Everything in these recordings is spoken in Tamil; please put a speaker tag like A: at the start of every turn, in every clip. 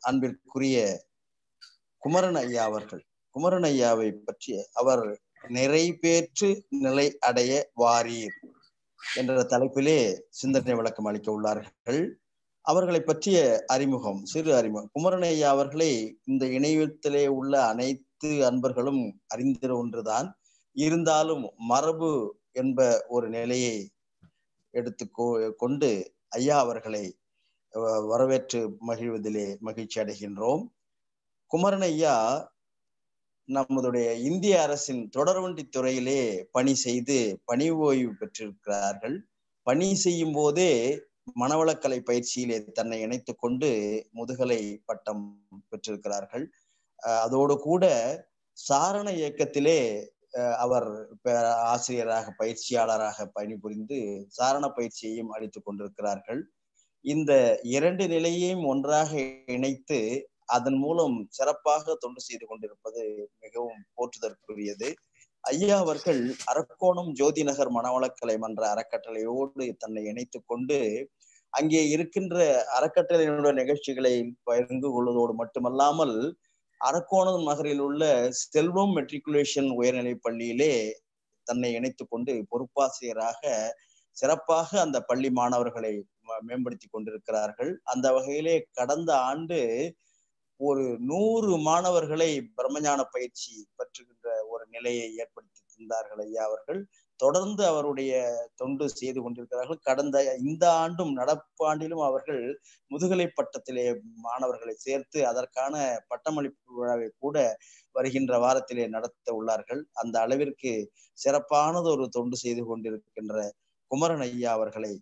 A: அன்பிற்குரிய குமரன் ஐயா அவர்கள். குமரன் ஐயாவை பற்றி அவர் நிறைவேற்று நிலை அடைய வாரீர் என்ற தலைப்பிலே சிந்தனை விளக்கம் அளிக்க உள்ளார்கள். அவர்களை பற்றிய அறிமுகம் சிறு அறிமுகம். குமரன் ஐயா அவர்களை இந்த இணையத்திலே உள்ள அனைத்து அன்பர்களும் அறிந்த ஒன்றுதான். இருந்தாலும் மரபு என்ப ஒரு நிலையை எடுத்து கொண்டு ஐயா அவர்களை வரவேற்று மகிழ்வதிலே மகிழ்ச்சி அடைகின்றோம். குமரன் ஐயா நம்முடைய இந்திய அரசின் தொடர்வண்டி துறையிலே பணி செய்து பணி ஓய்வு பெற்றிருக்கிறார்கள். பணி செய்யும் போதே மனவளக்கலை பயிற்சியிலே தன்னை இணைத்து கொண்டு முதுகலை பட்டம் பெற்றிருக்கிறார்கள். அதோடு கூட சாரண இயக்கத்திலே அவர் ஆசிரியராக பயிற்சியாளராக பணிபுரிந்து சாரண பயிற்சியையும் அளித்துக் கொண்டிருக்கிறார்கள். இந்த இரண்டு நிலையையும் ஒன்றாக இணைத்து அதன் மூலம் சிறப்பாக தொண்டு செய்து கொண்டிருப்பது மிகவும் போற்றுதற்குரியது. ஐயா அவர்கள் அரக்கோணம் ஜோதி நகர் மனவளக்கலை மன்ற அறக்கட்டளையோடு தன்னை இணைத்து கொண்டு அங்கே இருக்கின்ற அறக்கட்டளையினுடைய நிகழ்ச்சிகளை பகிர்ந்து கொள்வதோடு மட்டுமல்லாமல் அரக்கோணம் நகரில் உள்ள செல்வம் மெட்ரிகுலேஷன் உயர்நிலை பள்ளியிலே தன்னை இணைத்து கொண்டு பொறுப்பாசிரியராக சிறப்பாக அந்த பள்ளி மாணவர்களை மேம்படுத்தி கொண்டிருக்கிறார்கள். அந்த வகையிலே கடந்த ஆண்டு ஒரு நூறு மாணவர்களை பிரம்மஞான பயிற்சி பற்றுகின்ற ஒரு நிலையை ஏற்படுத்தி தந்தார்கள் ஐயா அவர்கள். தொடர்ந்து அவருடைய தொண்டு செய்து கொண்டிருக்கிறார்கள். கடந்த இந்த ஆண்டும் நடப்பு ஆண்டிலும் அவர்கள் முதுகலை பட்டத்திலே மாணவர்களை சேர்த்து அதற்கான பட்டமளிப்பு விழாவை கூட வருகின்ற வாரத்திலே நடத்த உள்ளார்கள். அந்த அளவிற்கு சிறப்பானது ஒரு தொண்டு செய்து கொண்டிருக்கின்ற குமரன் ஐயா அவர்களை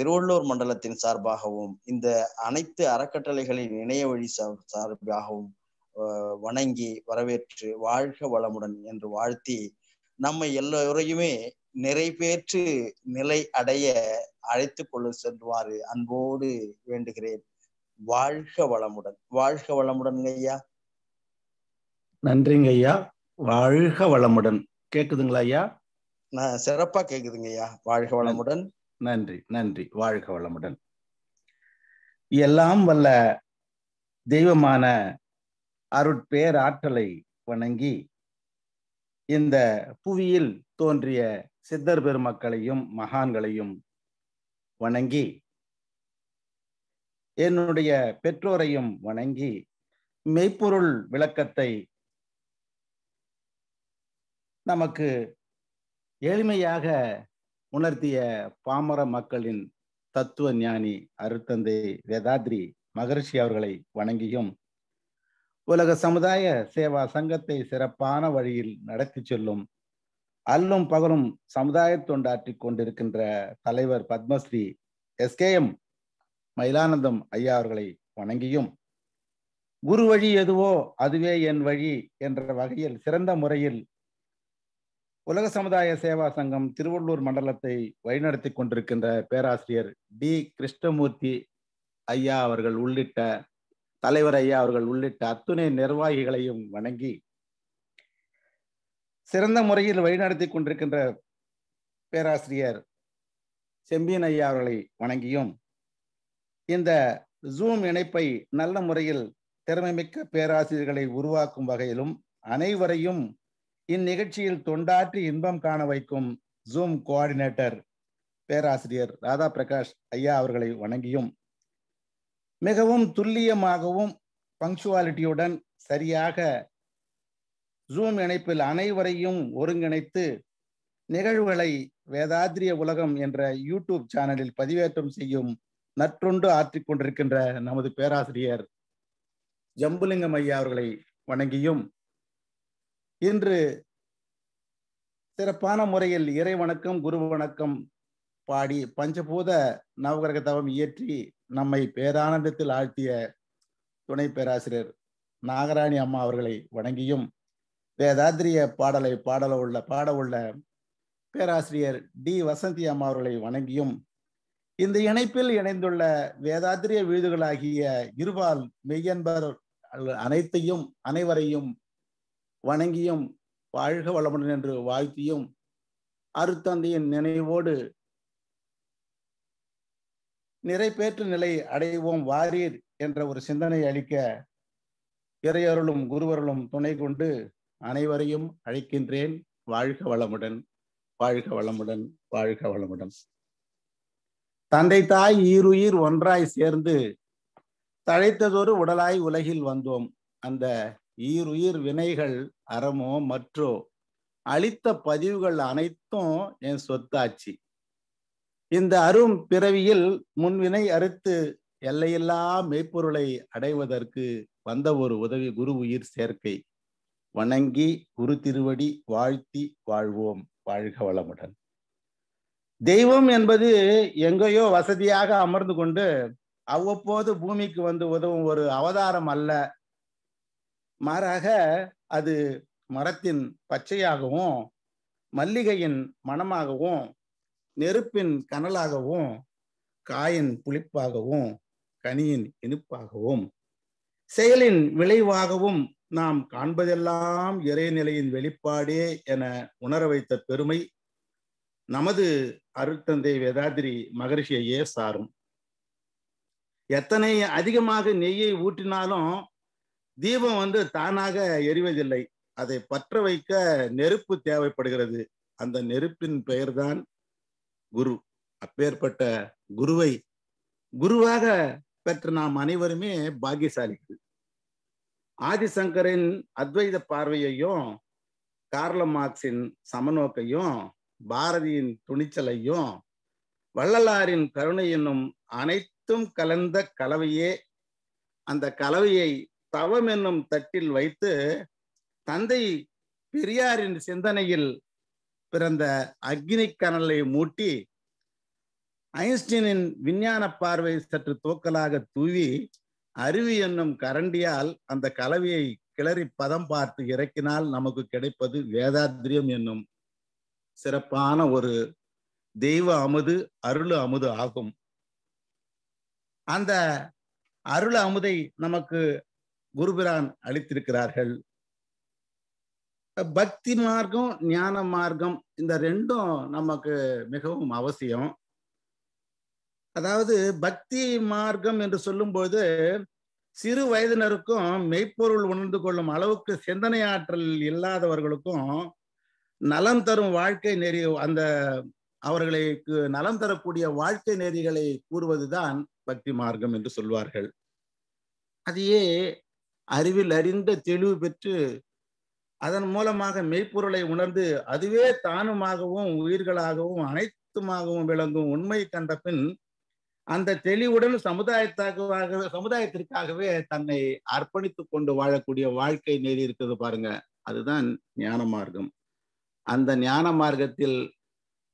A: திருவள்ளூர் மண்டலத்தின் சார்பாகவும் இந்த அனைத்து அறக்கட்டளைகளின் இணைய வழி சார்பாகவும் வணங்கி வரவேற்று வாழ்க வளமுடன் என்று வாழ்த்தி நம்மை எல்லோரையுமே நிறைவேற்று நிலை அடைய அழைத்து கொண்டு செல்வாறு அன்போடு வேண்டுகிறேன். வாழ்க வளமுடன். வாழ்க வளமுடன் ஐயா.
B: நன்றிங்க ஐயா. வாழ்க வளமுடன். கேக்குதுங்களா ஐயா?
A: நான் சிறப்பா கேக்குதுங்க ஐயா. வாழ்க வளமுடன்.
B: நன்றி நன்றி. வாழ்க வளமுடன். எல்லாம் வல்ல தெய்வமான அருட்பேர் ஆற்றலை வணங்கி இந்த புவியில் தோன்றிய சித்தர் பெருமக்களையும் மகான்களையும் வணங்கி என்னுடைய பெற்றோரையும் வணங்கி மெய்ப்பொருள் விளக்கத்தை நமக்கு எளிமையாக உணர்த்திய பாமர மக்களின் தத்துவ ஞானி அருத்தந்தை வேதாத்ரி மகர்ஷி அவர்களை வணங்கியும் உலக சமுதாய சேவா சங்கத்தை சிறப்பான வழியில் நடத்தி செல்லும் அல்லும் பகலும் சமுதாய தொண்டாற்றி கொண்டிருக்கின்ற தலைவர் பத்மஸ்ரீ எஸ்கேஎம் மயிலானந்தம் ஐயா அவர்களை வணங்கியும். குரு வழி எதுவோ அதுவே என் வழி என்ற வகையில் சிறந்த முறையில் உலக சமுதாய சேவா சங்கம் திருவள்ளூர் மண்டலத்தை வழிநடத்தி கொண்டிருக்கின்ற பேராசிரியர் டி. கிருஷ்ணமூர்த்தி ஐயா அவர்கள் உள்ளிட்ட தலைவர் ஐயா அவர்கள் உள்ளிட்ட அத்துணை நிர்வாகிகளையும் வணங்கி சிறந்த முறையில் வழிநடத்தி கொண்டிருக்கின்ற பேராசிரியர் செம்பியன் ஐயா அவர்களை வணங்கியும் இந்த ஜூம் இணைப்பை நல்ல முறையில் திறமைமிக்க பேராசிரியர்களை உருவாக்கும் வகையிலும் அனைவரையும் இந்நிகழ்ச்சியில் தொண்டாற்றி இன்பம் காண வைக்கும் ஜூம் கோஆர்டினேட்டர் பேராசிரியர் ராதா பிரகாஷ் ஐயா அவர்களை வணங்கியும். மிகவும் துல்லியமாகவும் பங்க்சுவாலிட்டியுடன் சரியாக ஜூம் இணைப்பில் அனைவரையும் ஒருங்கிணைத்து நிகழ்வுகளை வேதாத்திரிய உலகம் என்ற யூடியூப் சேனலில் பதிவேற்றம் செய்யும் நற்றொண்டு ஆற்றிக் கொண்டிருக்கின்ற நமது பேராசிரியர் ஜம்புலிங்கம் ஐயா அவர்களை வணங்கியும். இன்று சிறப்பான முறையில் இறை வணக்கம் குரு வணக்கம் பாடி பஞ்சபூத நவகிரக தவம் இயற்றி நம்மை பேரானந்தத்தில் ஆழ்த்திய துணை பேராசிரியர் நாகராணி அம்மா அவர்களை வணங்கியும் வேதாத்திரிய பாடலை பாடல உள்ள பாட உள்ள பேராசிரியர் டி. வசந்தி அம்மா அவர்களை வணங்கியும் இந்த இணைப்பில் இணைந்துள்ள வேதாத்திரிய வீடுகளாகிய இருபால் மெய்யன்பர் அனைத்தையும் அனைவரையும் வணங்கியும் வாழ்க வளமுடன் என்று வாழ்த்தியும் அருத்தந்தையின் நினைவோடு நிறைப்பேற்று நிலை அடைவோம் வாரீர் என்ற ஒரு சிந்தனை அளிக்க இறையருளும் குருவருளும் துணை கொண்டு அனைவரையும் அழைக்கின்றேன். வாழ்க வளமுடன் வாழ்க வளமுடன் வாழ்க வளமுடன். தந்தை தாய் ஈருயிர் ஒன்றாய் சேர்ந்து தழைத்ததொரு உடலாய் உலகில் வந்தோம். அந்த ஈருயிர் வினைகள் அறமோ மற்றோ அளித்த பதிவுகள் அனைத்தும் என் சொத்தாச்சு. இந்த அரும் பிறவியில் முன்வினை அறுத்து எல்லையில்லா மெய்ப்பொருளை அடைவதற்கு வந்த ஒரு உதவி குரு உயிர் சேர்க்கை. வணங்கி குரு திருவடி வாழ்த்தி வாழ்வோம். வாழ்க வளமுடன். தெய்வம் என்பது எங்கேயோ வசதியாக அமர்ந்து கொண்டு அவ்வப்போது பூமிக்கு வந்து உதவும் ஒரு அவதாரம் அல்ல. மாறாக அது மரத்தின் பச்சையாகவும் மல்லிகையின் மணமாகவும் நெருப்பின் கனலாகவும் காயின் புளிப்பாகவும் கனியின் இனிப்பாகவும் செயலின் விளைவாகவும் நாம் காண்பதெல்லாம் இறைநிலையின் வெளிப்பாடே என உணர வைத்த பெருமை நமது அருட்தந்தை வேதாதிரி மகரிஷியையே சாரும். எத்தனை அதிகமாக நெய்யை ஊற்றினாலும் தீபம் வந்து தானாக எரிவதில்லை. அதை பற்ற வைக்க நெருப்பு தேவைப்படுகிறது. அந்த நெருப்பின் பெயர்தான் குரு. அப்பேற்பட்ட குருவை குருவாக பெற்ற நாம் அனைவருமே பாக்கியசாலிகள். ஆதிசங்கரின் அத்வைத பார்வையையும் கார்ல மார்க்சின் சமநோக்கையும் பாரதியின் துணிச்சலையும் வள்ளலாரின் கருணை என்னும் அனைத்தும் கலந்த கலவையே அந்த கலவையை தவம் என்னும் தட்டில் வைத்து தந்தை பெரியாரின் சிந்தனையில் பிறந்த அக்னி கனலை மூட்டி ஐன்ஸ்டீனின் விஞ்ஞான பார்வை சற்று தூக்கலாக தூவி அருவி என்னும் கரண்டியால் அந்த கலவையை கிளறி பதம் பார்த்து இறக்கினால் நமக்கு கிடைப்பது வேதாத்திரியம் என்னும் சிறப்பான ஒரு தெய்வ அமுது அருள் அமுது ஆகும். அந்த அருள் அமுதை நமக்கு குருபிரான் அளித்திருக்கிறார்கள். பக்தி மார்க்கம் ஞான மார்க்கம் இந்த ரெண்டும் நமக்கு மிகவும் அவசியம். அதாவது பக்தி மார்க்கம் என்று சொல்லும்போது சிறு வயதினருக்கும் மெய்ப்பொருள் உணர்ந்து கொள்ளும் அளவுக்கு சிந்தனை ஆற்றல் இல்லாதவர்களுக்கும் நலம் தரும் வாழ்க்கை நெறி அந்த அவர்களுக்கு நலம் தரக்கூடிய வாழ்க்கை நெறிகளை கூறுவதுதான் பக்தி மார்க்கம் என்று சொல்வார்கள். அதையே அறிவில் அறிந்த தெளிவு பெற்று அதன் மூலமாக மெய்ப்பொருளை உணர்ந்து அதுவே தானுமாகவும் உயிர்களாகவும் அனைத்துமாகவும் விளங்கும் உண்மை கண்ட பின் அந்த தெளிவுடன் சமுதாயத்தாகவே சமுதாயத்திற்காகவே தன்னை அர்ப்பணித்துக் கொண்டு வாழக்கூடிய வாழ்க்கை நெறி இருக்குது பாருங்க. அதுதான் ஞான மார்க்கம். அந்த ஞான மார்க்கத்தில்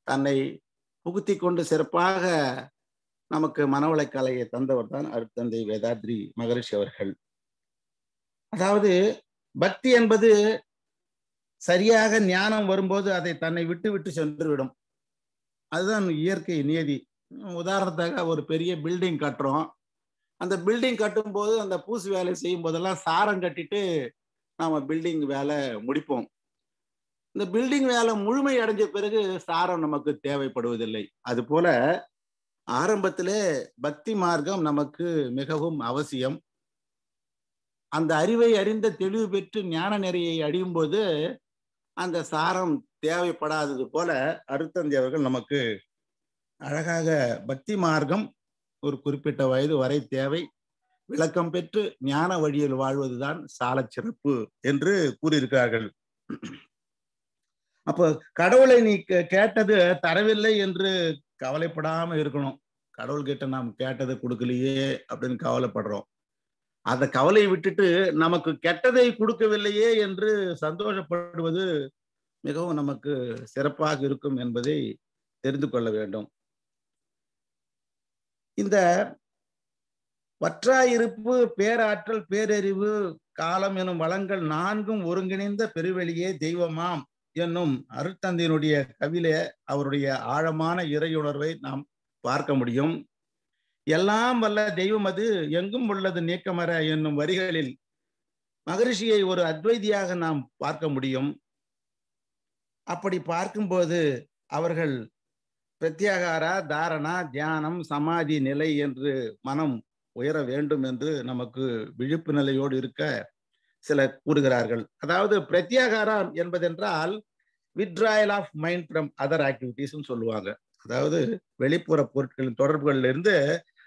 B: தன்னை புகுத்தி கொண்டு சிறப்பாக நமக்கு மனவளை கலையை தந்தவர் தான் அருத்தந்தை வேதாத்ரி மகரிஷி அவர்கள். அதாவது பக்தி என்பது சரியாக ஞானம் வரும்போது அதை தன்னை விட்டு விட்டு சென்றுவிடும். அதுதான் இயற்கை நியதி. உதாரணத்தாக ஒரு பெரிய பில்டிங் கட்டுறோம். அந்த பில்டிங் கட்டும் போது அந்த பூசு வேலை செய்யும் போதெல்லாம் சாரம் கட்டிட்டு நாம பில்டிங் வேலை முடிப்போம். இந்த பில்டிங் வேலை முழுமை அடைஞ்ச பிறகு சாரம் நமக்கு தேவைப்படுவதில்லை. அது போல ஆரம்பத்திலே பக்தி மார்க்கம் நமக்கு மிகவும் அவசியம். அந்த அறிவை அறிந்த தெளிவு பெற்று ஞான நெறியை அடியும் போது அந்த சாரம் தேவைப்படாதது போல அருத்தந்தி அவர்கள் நமக்கு அழகாக பக்தி மார்க்கம் ஒரு குறிப்பிட்ட வயது வரை தேவை விளக்கம் பெற்று ஞான வழியில் வாழ்வதுதான் சால சிறப்பு என்று கூறியிருக்கிறார்கள். அப்போ கடவுளை நீ கேட்டது தரவில்லை என்று கவலைப்படாம இருக்கணும். கடவுள் கிட்ட நாம் கேட்டதை கொடுக்கலையே அப்படின்னு கவலைப்படுறோம். அந்த கவலையை விட்டுட்டு நமக்கு கெட்டதை கொடுக்கவில்லையே என்று சந்தோஷப்படுவது மிகவும் நமக்கு சிறப்பாக இருக்கும் என்பதை தெரிந்து கொள்ள வேண்டும். இந்த வற்றாயிருப்பு பேராற்றல் பேரறிவு காலம் எனும் வளங்கள் நான்கும் ஒருங்கிணைந்த பெருவெளியே தெய்வமாம் என்னும் அருட்தந்தையினுடைய கவிலே அவருடைய ஆழமான இறையுணர்வை நாம் பார்க்க முடியும். எல்லாம் வல்ல தெய்வம் அது எங்கும் உள்ளது நீக்கமர என்னும் வரிகளில் மகரிஷியை ஒரு அத்வைதியாக நாம் பார்க்க முடியும். அப்படி பார்க்கும்போது அவர்கள் பிரத்யாகாரா தாரணா தியானம் சமாதி நிலை என்று மனம் உயர வேண்டும் என்று நமக்கு விழிப்பு நிலையோடு இருக்க சில கூறுகிறார்கள். அதாவது பிரத்யாகாரம் என்பதென்றால் withdrawal of mind from other activities சொல்லுவாங்க. அதாவது வெளிப்புற பொருட்களின் தொடர்புகளில் இருந்து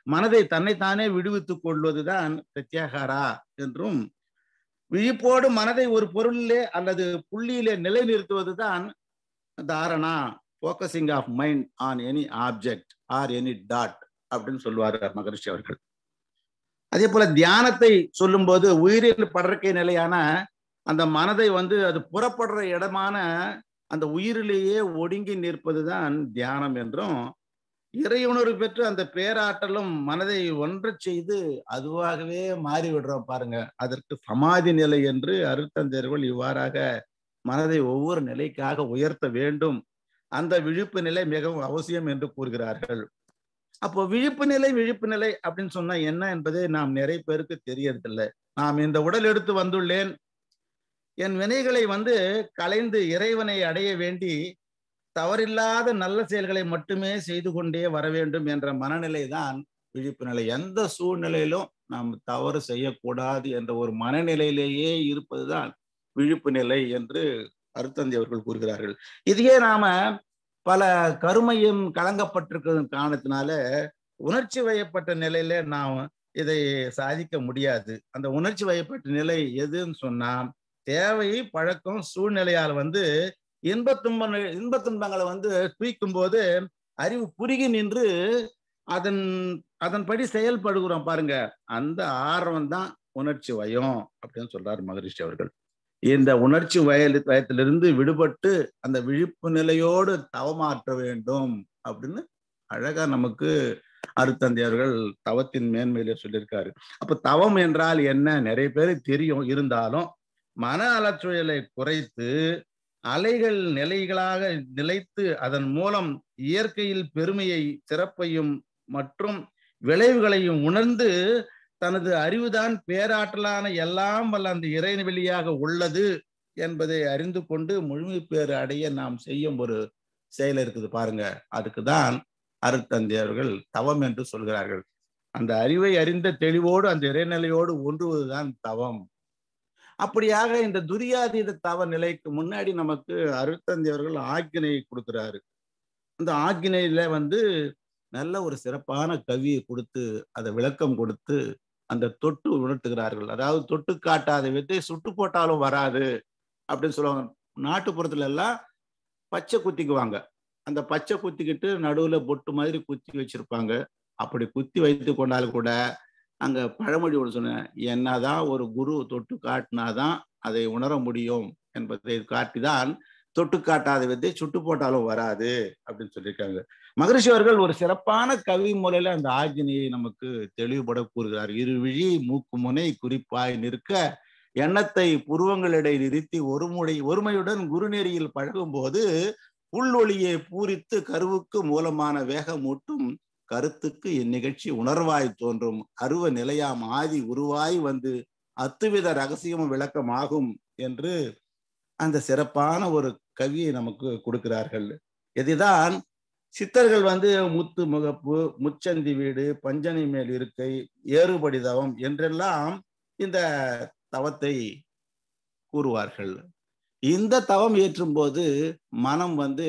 B: மனதை தன்னைத்தானே விடுவித்துக் கொள்வதுதான் பிரத்யாகாரா என்றும் விழிப்போடு மனதை ஒரு பொருளிலே அல்லது புள்ளியிலே நிலைநிறுத்துவதுதான் dharana focusing of mind on any object or any dot அப்படின்னு சொல்லுவார் மகரிஷி அவர்கள். அதே போல தியானத்தை சொல்லும்போது உயிரில் படற்கை நிலையான அந்த மனதை வந்து அது புறப்படுற இடமான அந்த உயிரிலேயே ஒடுங்கி நிற்பதுதான் தியானம் என்றும் இறையுணர்வு பெற்று அந்த பேராற்றலும் மனதை ஒன்று செய்து அதுவாகவே மாறிவிடுறோம் பாருங்க. அதற்கு சமாதி நிலை என்று அருத்தந்தர்கள் இவ்வாறாக மனதை ஒவ்வொரு நிலைக்காக உயர்த்த வேண்டும். அந்த விழிப்பு நிலை மிகவும் அவசியம் என்று கூறுகிறார்கள். அப்போ விழிப்பு நிலை விழிப்பு நிலை அப்படின்னு சொன்னா என்ன என்பதை நாம் நிறைய பேருக்கு தெரியறதில்லை. நாம் இந்த உடல் எடுத்து வந்துள்ளேன். என் வினைகளை வந்து கலைந்து இறைவனை அடைய வேண்டி தவறில்லாத நல்ல செயல்களை மட்டுமே செய்து கொண்டே வர வேண்டும் என்ற மனநிலை தான் விழிப்பு நிலை எந்த சூழ்நிலையிலும் நாம் தவறு செய்யக்கூடாது என்ற ஒரு மனநிலையிலேயே இருப்பதுதான் விழிப்பு நிலை என்று அருத்தந்தி அவர்கள் கூறுகிறார்கள். இதையே நாம பல கருமையும் கலங்கப்பட்டிருக்கிற காரணத்தினால உணர்ச்சி வயப்பட்ட நிலையில நாம் இதை சாதிக்க முடியாது. அந்த உணர்ச்சி வயப்பட்ட நிலை எதுன்னு சொன்னா தேவை பழக்கம் சூழ்நிலையால் வந்து இன்ப இன்பத்துன்பங்களை இன்ப துன்பங்களை வந்து தூய்க்கும் போது அறிவு புரிகி நின்று அதன் அதன்படி செயல்படுகிறோம் பாருங்க. அந்த ஆர்வம் தான் உணர்ச்சி வயம் அப்படின்னு சொல்றாரு மகரிஷி அவர்கள். இந்த உணர்ச்சி வயல் வயத்திலிருந்து விடுபட்டு அந்த விழிப்பு நிலையோடு தவமாற்ற வேண்டும் அப்படின்னு அழகா நமக்கு அருத்தந்தி அவர்கள் தவத்தின் மேன்மையில சொல்லியிருக்காரு. அப்ப தவம் என்றால் என்ன? நிறைய பேருக்கு தெரியும். இருந்தாலும் மன அலச்சுழலை குறைத்து அலைகள் நிலைகளாக நிலைத்து அதன் மூலம் இயற்கையில் பெருமையை சிறப்பையும் மற்றும் விளைவுகளையும் உணர்ந்து தனது அறிவுதான் பேராற்றலான எல்லாம் வல்ல அந்த இறைவெளியாக உள்ளது என்பதை அறிந்து கொண்டு முழுமை பேர் அடைய நாம் செய்யும் ஒரு செயல் இருக்குது பாருங்க. அதுக்குதான் அருத்தந்தி அவர்கள் தவம் என்று சொல்கிறார்கள். அந்த அறிவை அறிந்த தெளிவோடு அந்த இறைநிலையோடு ஒன்றுவதுதான் தவம். அப்படியாக இந்த துரியாதீத தவ நிலைக்கு முன்னாடி நமக்கு அருத்தந்தி அவர்கள் ஆக்கினையை கொடுக்குறாரு. அந்த ஆக்கினையில வந்து நல்ல ஒரு சிறப்பான கவியை கொடுத்து அதை விளக்கம் கொடுத்து அந்த தொட்டு உணர்த்துகிறார்கள். அதாவது தொட்டு காட்டாத வித்தை சுட்டு போட்டாலும் வராது அப்படின்னு சொல்லுவாங்க. நாட்டுப்புறத்துல எல்லாம் பச்சை குத்திக்குவாங்க. அந்த பச்சை குத்திக்கிட்டு நடுவுல பொட்டு மாதிரி குத்தி வச்சிருப்பாங்க. அப்படி குத்தி வைத்து கொண்டாலும் கூட அங்க பழமொழி ஒன்று சொன்னேன் என்னதான் ஒரு குரு தொட்டு காட்டினாதான் அதை உணர முடியும் என்பதை காட்டிதான் தொட்டு காட்டாத வித்தை சுட்டு போட்டாலும் வராது அப்படின்னு சொல்லியிருக்காங்க. மகரிஷி அவர்கள் ஒரு சிறப்பான கவி முறையில அந்த ஆஜினியை நமக்கு தெளிவுபட கூறுகிறார். இருவிழி மூக்கு முனை குறிப்பாய் நிற்க எண்ணத்தை புருவங்களிடை நிறுத்தி ஒருமுறை ஒருமையுடன் குருநெறியில் பழகும் போது உள்ளொளியை பூரித்து கருவுக்கு மூலமான வேகமூட்டும் கருத்துக்கு இந்நிகழ்ச்சி உணர்வாய் தோன்றும். அருவ நிலையாம் ஆதி உருவாய் வந்து அத்துவித ரகசியமும் விளக்கமாகும் என்று அந்த சிறப்பான ஒரு கவியை நமக்கு கொடுக்கிறார்கள். இதுதான் சித்தர்கள் வந்து முத்து முகப்பு முச்சந்தி வீடு பஞ்சனை மேல் இருக்கை ஏறுபடி தவம் என்றெல்லாம் இந்த தவத்தை கூறுவார்கள். இந்த தவம் ஏற்றும் போது மனம் வந்து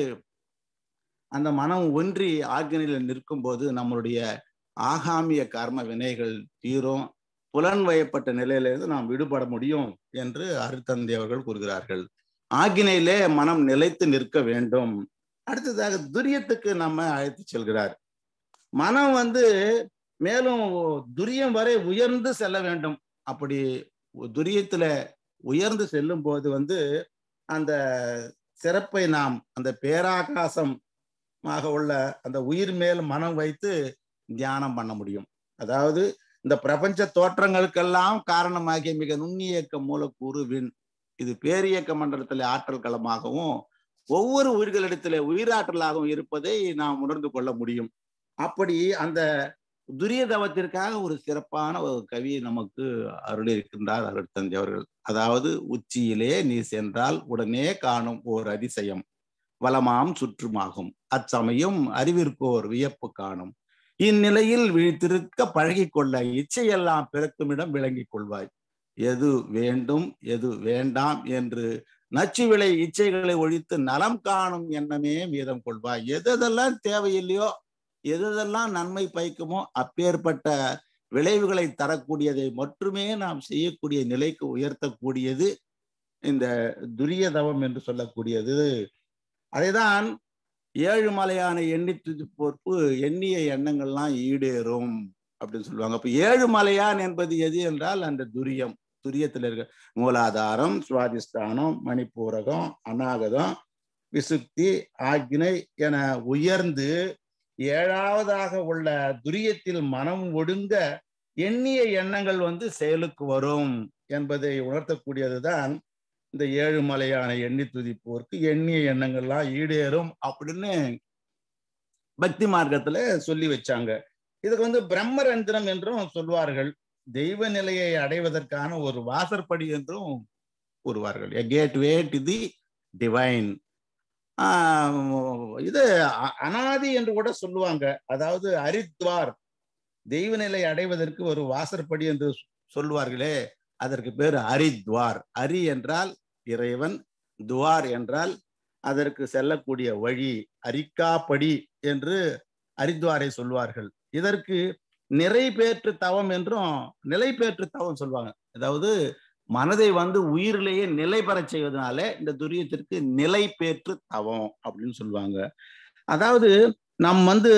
B: அந்த மனம் ஒன்றி ஆக்னியில் நிற்கும் போது நம்மளுடைய ஆகாமிய கர்ம வினைகள் தீரும் புலன் வயப்பட்ட நிலையிலிருந்து நாம் விடுபட முடியும் என்று அருத்தந்தி அவர்கள் கூறுகிறார்கள். ஆக்கினையிலே மனம் நிலைத்து நிற்க வேண்டும். அடுத்ததாக துரியத்துக்கு நம்ம அழைத்து செல்கிறார். மனம் வந்து மேலும் துரியம் வரை உயர்ந்து செல்ல வேண்டும். அப்படி துரியத்துல உயர்ந்து செல்லும் போது வந்து அந்த சிறப்பை நாம் அந்த பேராகாசம் ஆக உள்ள அந்த உயிர் மேல் மனம் வைத்து தியானம் பண்ண முடியும். அதாவது இந்த பிரபஞ்ச தோற்றங்களுக்கெல்லாம் காரணமாகிய மிக நுண்ணியக்க மூலக்கூறு வின் இது பேரியக்க மண்டலத்தில் ஆற்றல் களமாகவும் ஒவ்வொரு உயிர்களிடத்துல உயிராற்றலாகவும் இருப்பதை நாம் உணர்ந்து கொள்ள முடியும். அப்படி அந்த துரிய தவத்திற்காக ஒரு சிறப்பான ஒரு கவியை நமக்கு அருள் இருக்கின்றார் அருள் தந்தை அவர்கள். அதாவது உச்சியிலே நீ சென்றால் உடனே காணும் ஓர் அதிசயம். வளமாம் சுற்றுமாகும். அச்சமயம் அறிவிற்கோர் வியப்பு காணும். இந்நிலையில் விழித்திருக்க பழகிக்கொள்ள இச்சையெல்லாம் பிறக்குமிடம் விளங்கிக் கொள்வாய். எது வேண்டும் எது வேண்டாம் என்று நச்சு விளை இச்சைகளை ஒழித்து நலம் காணும் எண்ணமே மீதம் கொள்வாய். எதெல்லாம் தேவையில்லையோ எதெல்லாம் நன்மை பயக்குமோ அப்பேற்பட்ட விளைவுகளை தரக்கூடியதை மட்டுமே நாம் செய்யக்கூடிய நிலைக்கு உயர்த்தக்கூடியது இந்த துரிய தவம் என்று சொல்லக்கூடியது. அதைதான் ஏழு மலையான எண்ணி துதிப்போர்ப்பு எண்ணிய எண்ணங்கள்லாம் ஈடேறும் அப்படின்னு சொல்லுவாங்க. அப்ப ஏழு மலையான் என்பது எது என்றால் அந்த துரியம். துரியத்தில் இருக்க மூலாதாரம் சுவாதிஷ்டானம் மணிப்பூரகம் அநாகதம் விசுக்தி ஆக்னை என உயர்ந்து ஏழாவதாக உள்ள துரியத்தில் மனம் ஒடுங்க எண்ணிய எண்ணங்கள் வந்து செயலுக்கு வரும் என்பதை உணர்த்தக்கூடியதுதான் இந்த ஏழு மலையான எண்ணி துதிப்போருக்கு எண்ணிய எண்ணங்கள்லாம் ஈடேறும் அப்படின்னு பக்தி மார்க்கத்துல சொல்லி வச்சாங்க. இதுக்கு வந்து பிரம்மரந்திரம் என்றும் சொல்வார்கள். தெய்வ நிலையை அடைவதற்கான ஒரு வாசற்படி என்றும் கூறுவார்கள். A gateway to the divine இது அனாதி என்று கூட சொல்லுவாங்க. அதாவது ஹரித்வார் தெய்வ நிலை அடைவதற்கு ஒரு வாசற்படி என்று சொல்லுவார்களே அதற்கு பேர் ஹரித்வார் ஹரி என்றால் இறைவன் துவார் என்றால் அதற்கு செல்லக்கூடிய வழி அரிக்காப்படி என்று அரித்வாரை சொல்வார்கள். இதற்கு நிறைபேற்று தவம் என்றும் நிலைபேற்று தவம் சொல்லுவாங்க அதாவது மனதை வந்து உயிரிலேயே நிலை பெற செய்வதனால இந்த துரியத்திற்கு நிலை பேற்று தவம் அப்படின்னு சொல்லுவாங்க அதாவது நம் வந்து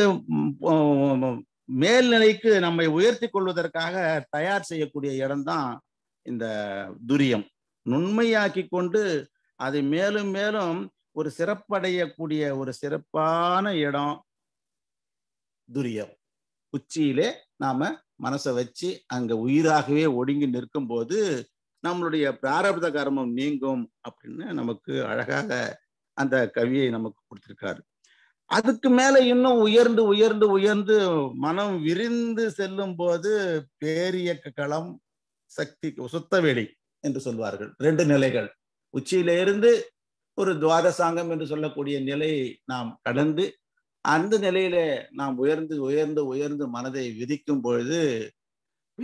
B: மேல்நிலைக்கு நம்மை உயர்த்தி கொள்வதற்காக தயார் செய்யக்கூடிய இடம்தான் இந்த துரியம். நுண்மையாக்கி கொண்டு அதை மேலும் மேலும் ஒரு சிறப்படையக்கூடிய ஒரு சிறப்பான இடம். துரியம். உச்சியிலே நாம மனசை வச்சு அங்க உயிராகவே ஒடுங்கி நிற்கும் போது நம்மளுடைய பிராரப்த கர்மம் நீங்கும் அப்படின்னு நமக்கு அழகாக அந்த கவியை நமக்கு கொடுத்திருக்காரு. அதுக்கு மேல இன்னும் உயர்ந்து உயர்ந்து உயர்ந்து மனம் விரிந்து செல்லும் போது பேரியக்க களம் சக்தி சுத்தவெளி என்று சொல்வார்கள். ரெண்டு நிலைகள். உச்சியில இருந்து ஒரு துவாதசாங்கம் என்று சொல்லக்கூடிய நிலையை நாம் கடந்து அந்த நிலையில நாம் உயர்ந்து உயர்ந்து உயர்ந்து மனதை விதிக்கும் பொழுது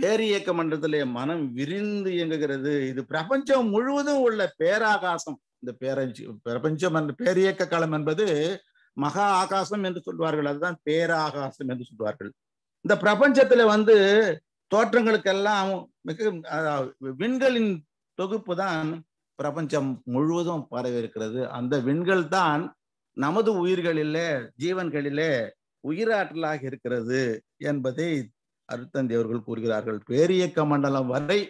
B: பேரியக்க மன்றத்திலே மனம் விரிந்து இயங்குகிறது. இது பிரபஞ்சம் முழுவதும் உள்ள பேராகாசம். இந்த பேரஞ்சு பிரபஞ்சம் என்ற பேரியக்க களம் என்பது மகா ஆகாசம் என்று சொல்வார்கள். அதுதான் பேராகாசம் என்று சொல்வார்கள். இந்த பிரபஞ்சத்துல வந்து தோற்றங்களுக்கெல்லாம் மிக விண்களின் தொகுப்பு தான் பிரபஞ்சம் முழுவதும் பரவி இருக்கிறது அந்த விண்கள் தான் நமது உயிர்களிலே ஜீவன்களிலே உயிராற்றலாக இருக்கிறது என்பதை அருத்தந்தி அவர்கள் கூறுகிறார்கள். பேரியக்க மண்டலம் வரை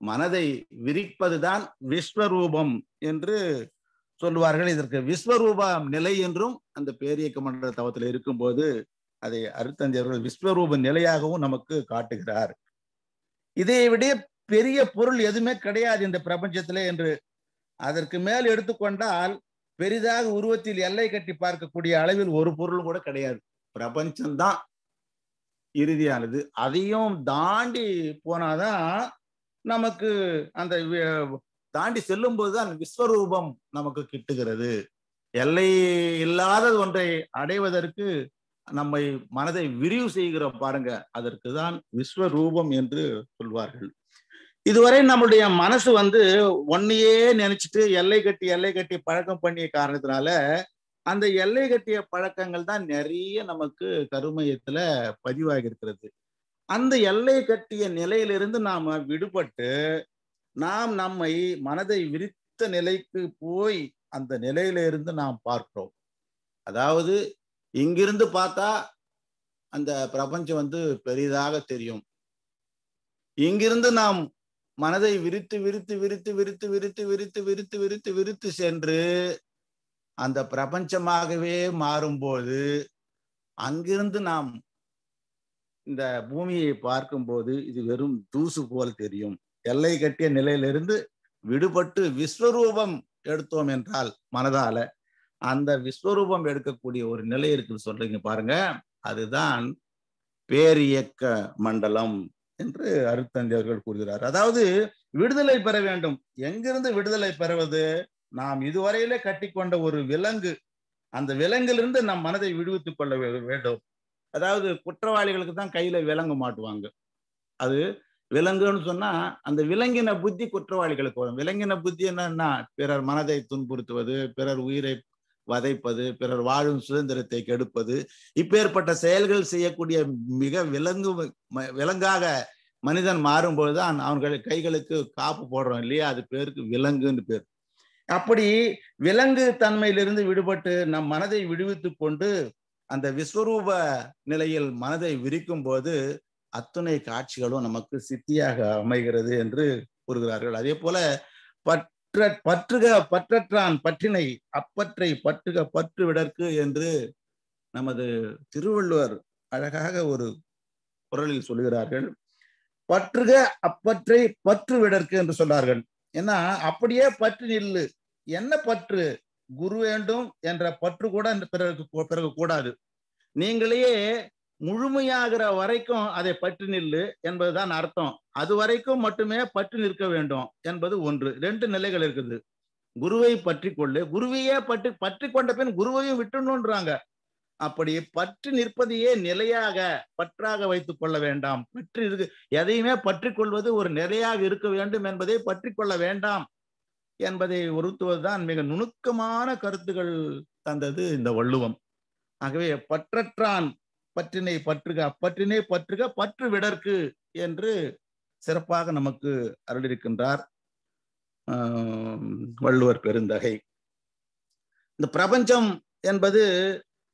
B: மனதை விரிப்பதுதான் விஸ்வரூபம் என்று சொல்லுவார்கள். இதற்கு விஸ்வரூப நிலை என்றும் அந்த பேரியக்க மண்டல தவத்தில் இருக்கும்போது அதை அருத்தந்தி அவர்கள் விஸ்வரூப நிலையாகவும் நமக்கு காட்டுகிறார். இதை விட பெரிய பொருள் எதுவுமே கிடையாது இந்த பிரபஞ்சத்திலே என்று அதற்கு மேல் எடுத்துக்கொண்டால் பெரிதாக உருவத்தில் எல்லை கட்டி பார்க்கக்கூடிய அளவில் ஒரு பொருள் கூட கிடையாது. பிரபஞ்சம்தான் இறுதியானது. அதையும் தாண்டி போனாதான் நமக்கு அந்த தாண்டி செல்லும் போதுதான் விஸ்வரூபம் நமக்கு கிட்டுகிறது. எல்லை இல்லாத ஒன்றை அடைவதற்கு நம்மை மனதை விரிவு செய்கிறோம் பாருங்க. அதற்கு தான் விஸ்வரூபம் என்று சொல்வார்கள். இதுவரை நம்மளுடைய மனசு வந்து ஒன்னையே நினைச்சிட்டு எல்லை கட்டி எல்லை கட்டி பழக்கம் பண்ணிய காரணத்தினால அந்த எல்லை கட்டிய பழக்கங்கள் தான் நிறைய நமக்கு கருமையத்துல பதிவாகி இருக்கிறது அந்த எல்லை கட்டிய நிலையிலிருந்து நாம விடுபட்டு நாம் நம்மை மனதை விரித்த நிலைக்கு போய் அந்த நிலையிலிருந்து நாம் பார்க்கிறோம். அதாவது இங்கிருந்து பார்த்தா அந்த பிரபஞ்சம் வந்து பெரிதாக தெரியும். இங்கிருந்து நாம் மனதை விரித்து விரித்து விரித்து விரித்து விரித்து விரித்து விரித்து விரித்து விரித்து சென்று அந்த பிரபஞ்சமாகவே மாறும்போது அங்கிருந்து நாம் இந்த பூமியை பார்க்கும்போது இது வெறும் தூசு போல் தெரியும். எல்லை கட்டிய நிலையிலிருந்து விடுபட்டு விஸ்வரூபம் எடுத்தோம் என்றால் மனதால அந்த விஸ்வரூபம் எடுக்கக்கூடிய ஒரு நிலை இருக்குன்னு சொல்றீங்க பாருங்க. அதுதான் பேரியக்க மண்டலம் என்று அருத்தந்தி அவர்கள் கூறுகிறார். அதாவது விடுதலை பெற வேண்டும். எங்கிருந்து விடுதலை பெறுவது? நாம் இதுவரையிலே கட்டிக்கொண்ட ஒரு விலங்கு. அந்த விலங்கிலிருந்து நம் மனதை விடுவித்துக் கொள்ள வேண்டும். அதாவது குற்றவாளிகளுக்கு தான் கையில விலங்கு மாட்டுவாங்க. அது விலங்குன்னு சொன்னா அந்த விலங்கின புத்தி குற்றவாளிகளுக்கு வரும். விலங்கின புத்தி என்னன்னா பிறர் மனதை துன்புறுத்துவது பிறர் உயிரை வதைப்பது பிறர் வாழும் சுதந்திரத்தை கெடுப்பது இப்பேற்பட்ட செயல்கள் செய்யக்கூடிய மிக விலங்கு ம- விலங்காக மனிதன் மாறும்போதுதான் அவர்கள் கைகளுக்கு காப்பு போடுறோம் இல்லையா? அது பேருக்கு விலங்குன்னு பேர். அப்படி விலங்கு தன்மையிலிருந்து விடுபட்டு நம் மனதை விடுவித்து கொண்டு அந்த விஸ்வரூப நிலையில் மனதை விரிக்கும் போது அத்துணை காட்சிகளும் நமக்கு சித்தியாக அமைகிறது என்று கூறுகிறார்கள். அதே போல பற்ற பற்றுக பற்றற்றான் பற்றினை அப்பற்றை பற்றுக பற்று விடற்கு என்று நமது திருவள்ளுவர் அழகாக ஒரு குரலில் சொல்கிறார்கள் பற்றுக அப்பற்றை பற்று விடற்கு என்று சொன்னார்கள். ஏன்னா அப்படியே பற்று நில்லு. என்ன பற்று? குரு வேண்டும் என்ற பற்று கூட பிறகு பிறகு கூடாது நீங்களே முழுமையாகிற வரைக்கும் அதை பற்றி நில்லு என்பதுதான் அர்த்தம். அது வரைக்கும் மட்டுமே பற்றி நிற்க வேண்டும் என்பது ஒன்று. ரெண்டு நிலைகள் இருக்குது. குருவை பற்றி கொள்ளு. குருவையே பற்றி பற்றி கொண்ட பின் குருவையும் விட்டுணுன்றாங்க அப்படி பற்றி நிற்பதையே நிலையாக பற்றாக வைத்துக் கொள்ள வேண்டாம். பற்றி இருக்கு எதையுமே பற்றி கொள்வது ஒரு நிலையாக இருக்க வேண்டும் என்பதை பற்றி கொள்ள வேண்டாம் என்பதை உறுத்துவதுதான் மிக நுணுக்கமான கருத்துகள் தந்தது இந்த வள்ளுவம். ஆகவே பற்றற்றான் பற்றினை பற்றுக அப்பற்றினை பற்றுக பற்று விடற்கு என்று சிறப்பாக நமக்கு அருளிருக்கின்றார் வள்ளுவர் பெருந்தகை. இந்த பிரபஞ்சம் என்பது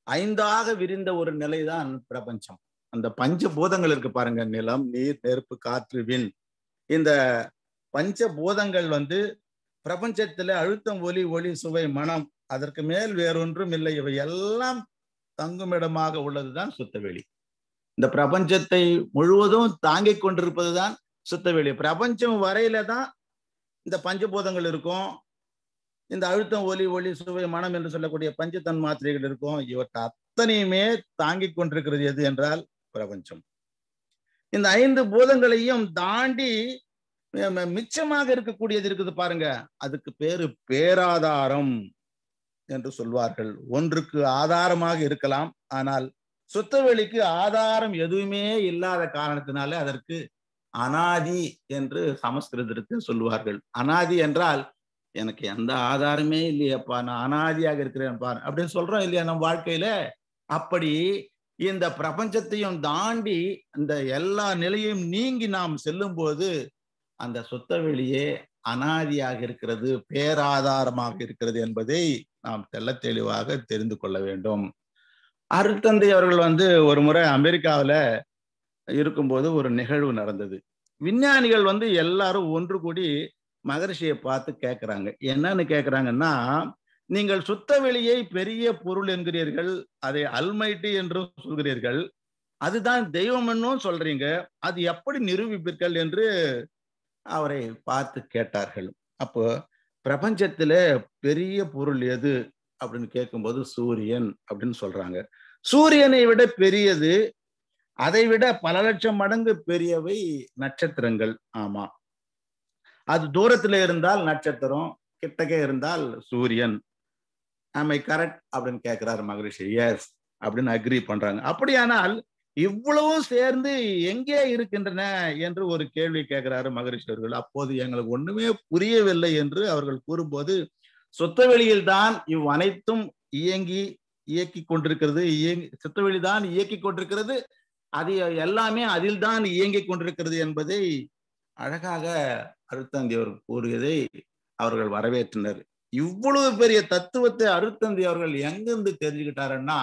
B: ஐந்தாக விரிந்த ஒரு நிலைதான் பிரபஞ்சம். அந்த பஞ்ச பூதங்கள் இருக்கு பாருங்க நிலம் நீர் நெருப்பு காற்று விண். இந்த பஞ்ச பூதங்கள் வந்து பிரபஞ்சத்துல அழுத்தம் ஒலி ஒளி சுவை மனம் அதற்கு மேல் வேறொன்றும் இல்லை. இவை எல்லாம் தங்குமிடமாக உள்ளதுதான் சுத்தவெளி. இந்த பிரபஞ்சத்தை முழுவதும் தாங்கிக் கொண்டிருப்பதுதான் சுத்தவெளி. பிரபஞ்சம் வரையில தான் இந்த பஞ்சபூதங்கள் இருக்கும். இந்த அழுத்தம் ஒலி ஒளி சுவை மனம் என்று சொல்லக்கூடிய பஞ்சத்தன் மாத்திரைகள் இருக்கும். இவற்றை அத்தனையுமே தாங்கிக் கொண்டிருக்கிறது எது என்றால் பிரபஞ்சம். இந்த ஐந்து பூதங்களையும் தாண்டி மிச்சமாக இருக்கக்கூடியது இருக்குது பாருங்க. அதுக்கு பேரு பேராதாரம். என்று சொல்வார்கள். ஒன்றுக்கு ஆதாரமாக இருக்கலாம் ஆனால் சுத்தவெளிக்கு ஆதாரம் எதுவுமே இல்லாத காரணத்தினாலே அதற்கு அனாதி என்று சமஸ்கிருதத்தில் சொல்லுவார்கள். அனாதி என்றால் எனக்கு எந்த ஆதாரமே இல்லையப்பா நான் அனாதியாக இருக்கிறேன் பாரு அப்படின்னு சொல்றோம் இல்லையா நம்ம வாழ்க்கையில? அப்படி இந்த பிரபஞ்சத்தையும் தாண்டி இந்த எல்லா நிலையும் நீங்கி நாம் செல்லும் போது அந்த சுத்தவெளியே அனாதியாக இருக்கிறது பேராதாரமாக இருக்கிறது என்பதை நாம் தெல்ல தெளிவாக தெரிந்து கொள்ள வேண்டும். அருட்தந்தை அவர்கள் வந்து ஒரு முறை அமெரிக்காவில் இருக்கும்போது ஒரு நிகழ்வு நடந்தது. விஞ்ஞானிகள் வந்து எல்லாரும் ஒன்று கூடி மகரிஷியை பார்த்து கேட்குறாங்க என்னன்னு கேட்குறாங்கன்னா நீங்கள் சுத்த வெளியை பெரிய பொருள் என்கிறீர்கள் அதை அல்மைட்டி என்றும் சொல்கிறீர்கள். அதுதான் தெய்வம் என்னும் சொல்றீங்க. அது எப்படி நிரூபிப்பீர்கள்? என்று அவரை பார்த்து கேட்டார்கள். அப்போ பிரபஞ்சத்துல பெரிய பொருள் எது அப்படின்னு கேட்கும்போது சூரியன் அப்படின்னு சொல்றாங்க. சூரியனை விட பெரியது அதை விட பல லட்சம் மடங்கு பெரியவை நட்சத்திரங்கள். ஆமா. அது தூரத்துல இருந்தால் நட்சத்திரம் கிட்டக்க இருந்தால் சூரியன். ஐ கரெக்ட் அப்படின்னு கேட்கிறாரு மகரிஷி. எஸ் அப்படின்னு அக்ரி பண்றாங்க. அப்படியானால் இவ்வளவும் சேர்ந்து எங்கே இருக்கின்றன என்று ஒரு கேள்வி கேட்கிறாரு மகரிஷி அவர்கள். அப்போது எங்களுக்கு ஒண்ணுமே புரியவில்லை என்று அவர்கள் கூறும்போது சொத்தவெளியில் தான் இவ் அனைத்தும் இயங்கி இயக்கி கொண்டிருக்கிறது. இயங்கி சுத்தவெளி தான் இயக்கி கொண்டிருக்கிறது. அது எல்லாமே அதில் தான் இயங்கிக் கொண்டிருக்கிறது என்பதை அழகாக அருத்தந்தி அவர் கூறியதை அவர்கள் வரவேற்றனர். இவ்வளவு பெரிய தத்துவத்தை அருத்தந்தி அவர்கள் எங்கிருந்து தெரிஞ்சுக்கிட்டாருன்னா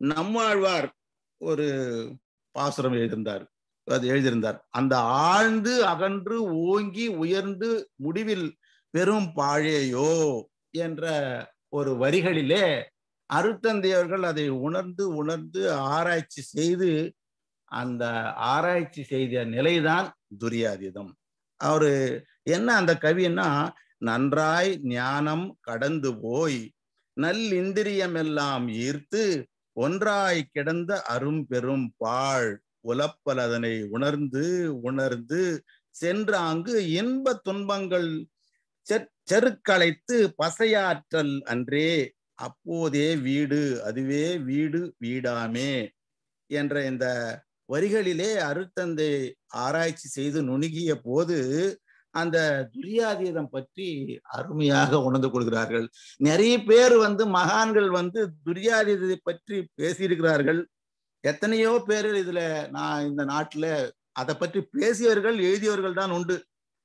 B: நம்மாழ்வார் ஒரு பாசுரம் எழுதியிருந்தார். அது எழுதியிருந்தார். அந்த ஆழ்ந்து அகன்று ஓங்கி உயர்ந்து முடிவில் பெரும் பாழேயோ என்ற ஒரு வரிகளிலே அருத்தந்தையவர்கள் அதை உணர்ந்து உணர்ந்து ஆராய்ச்சி செய்து அந்த ஆராய்ச்சி செய்த நிலைதான் துரியாதீதம். அவரு என்ன அந்த கவின்னா நன்றாய் ஞானம் கடந்து போய் நல் இந்திரியம் எல்லாம் ஈர்த்து ஒன்றாய் கிடந்த அரும் பெரும் பாழ் உலப்பல் அதனை உணர்ந்து உணர்ந்து சென்று அங்கு இன்ப துன்பங்கள் செருக்களைத்து பசையாற்றல் அன்றே அப்போதே வீடு அதுவே வீடு வீடாமே என்ற இந்த வரிகளிலே அருத்தந்தை ஆராய்ச்சி செய்து நுணுகிய போது அந்த துரியாதீதம் பற்றி அருமையாக உணர்ந்து கொள்கிறார்கள். நிறைய பேர் வந்து மகான்கள் வந்து துரியாதீதத்தை பற்றி பேசியிருக்கிறார்கள். எத்தனையோ பேர் இதுல நான் இந்த நாட்டுல அதை பற்றி பேசியவர்கள் எழுதியவர்கள் தான் உண்டு.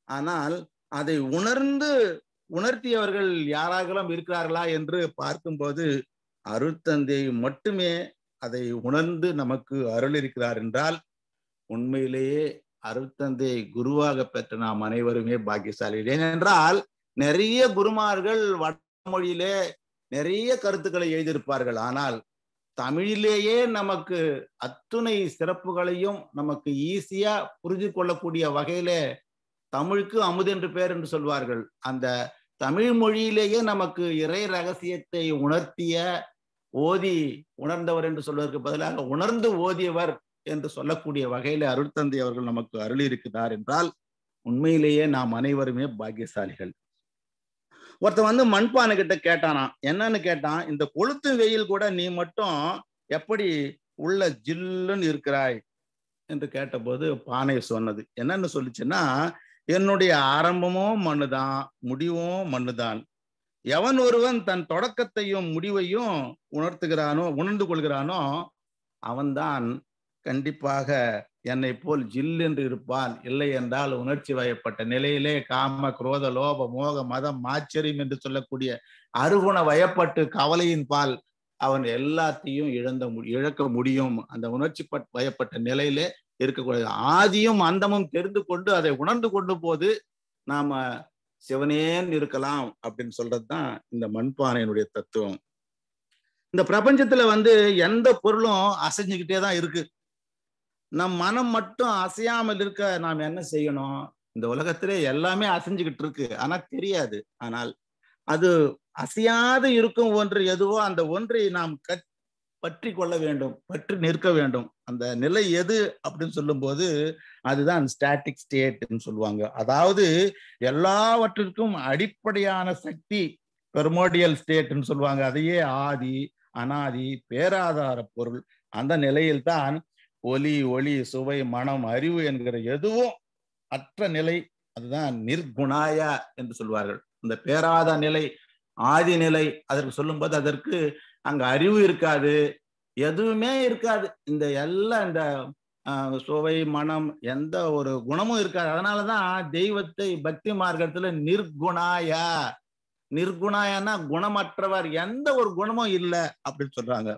B: ஆனால் அதை உணர்ந்து உணர்த்தியவர்கள் யாராகலாம் இருக்கிறார்களா என்று பார்க்கும்போது அருட்தந்தை மட்டுமே அதை உணர்ந்து நமக்கு அருள் இருக்கிறார் என்றால் உண்மையிலேயே அருத்தந்தை குருவாக பெற்ற நாம் அனைவருமே பாக்கியசாலிகள். ஏனென்றால் நிறைய குருமார்கள் வடமொழியிலே நிறைய கருத்துக்களை எழுதியிருப்பார்கள். ஆனால் தமிழிலேயே நமக்கு அத்துணை சிறப்புகளையும் நமக்கு ஈஸியா புரிஞ்சு கொள்ளக்கூடிய வகையில தமிழுக்கு அமுது என்று பேர் என்று சொல்வார்கள். அந்த தமிழ் மொழியிலேயே நமக்கு இறை ரகசியத்தை உணர்த்திய ஓதி உணர்ந்தவர் என்று சொல்வதற்கு பதிலாக உணர்ந்து ஓதியவர் என்று சொல்லக்கூடிய வகையில அருட்தந்தை அவர்கள் நமக்கு அருள் இருக்கிறார் என்றால் உண்மையிலேயே நாம் அனைவருமே பாக்கியசாலிகள். ஒருத்தன் வந்து மண்பானை கிட்ட கேட்டானா என்னன்னு கேட்டான் இந்த கொளுத்து வெயில் கூட நீ மட்டும் எப்படி உள்ள ஜில்லுன்னு இருக்கிறாய் என்று கேட்டபோது பானை சொன்னது. என்னன்னு சொல்லிச்சுன்னா என்னுடைய ஆரம்பமும் மண்ணுதான் முடிவும் மண்ணுதான். எவன் ஒருவன் தன் தொடக்கத்தையும் முடிவையும் உணர்த்துகிறானோ உணர்ந்து கொள்கிறானோ அவன்தான் கண்டிப்பாக என்னை போல் ஜில் என்று இருப்பான். இல்லை என்றால் உணர்ச்சி வயப்பட்ட நிலையிலே காம குரோத லோப மோக மதம் ஆச்சரியம் என்று சொல்லக்கூடிய அருகுண வயப்பட்டு கவலையின் பால் அவன் எல்லாத்தையும் இழந்த இழக்க முடியும். அந்த உணர்ச்சி வயப்பட்ட நிலையிலே இருக்கக்கூடிய ஆதியும் அந்தமும் தெரிந்து கொண்டு அதை உணர்ந்து கொண்டு போது நாம சிவனேன் இருக்கலாம் அப்படின்னு சொல்றதுதான் இந்த மண்பானையினுடைய தத்துவம். இந்த பிரபஞ்சத்துல வந்து எந்த பொருளும் அசைஞ்சுக்கிட்டே தான் இருக்கு. நம் மனம் மட்டும் அசையாமல் இருக்க நாம் என்ன செய்யணும்? இந்த உலகத்திலே எல்லாமே அசைஞ்சுக்கிட்டு இருக்கு. ஆனா தெரியாது. ஆனால் அது அசையாது இருக்கும் ஒன்று எதுவோ அந்த ஒன்றை நாம் கட் பற்றி கொள்ள வேண்டும். பற்றி நிற்க வேண்டும். அந்த நிலை எது அப்படின்னு சொல்லும்போது அதுதான் ஸ்டாட்டிக் ஸ்டேட்னு சொல்லுவாங்க. அதாவது எல்லாவற்றிற்கும் அடிப்படையான சக்தி பெர்மோடியல் ஸ்டேட்னு சொல்லுவாங்க. அதையே ஆதி அனாதி பேராதார பொருள். அந்த நிலையில்தான் ஒலி ஒளி சுவை மனம் அறிவு என்கிற எதுவும் அற்ற நிலை அதுதான் நிர்குணாயா என்று சொல்வார்கள். இந்த பேராத நிலை ஆதி நிலை அதற்கு சொல்லும்போது அதற்கு அங்க அறிவு இருக்காது எதுவுமே இருக்காது. இந்த எல்லாம் இந்த சுவை மனம் எந்த ஒரு குணமும் இருக்காது. அதனாலதான் தெய்வத்தை பக்தி மார்க்கத்துல நிர்குணாயா நிர்குணாயனா குணமற்றவர் எந்த ஒரு குணமும் இல்லை அப்படின்னு சொல்றாங்க.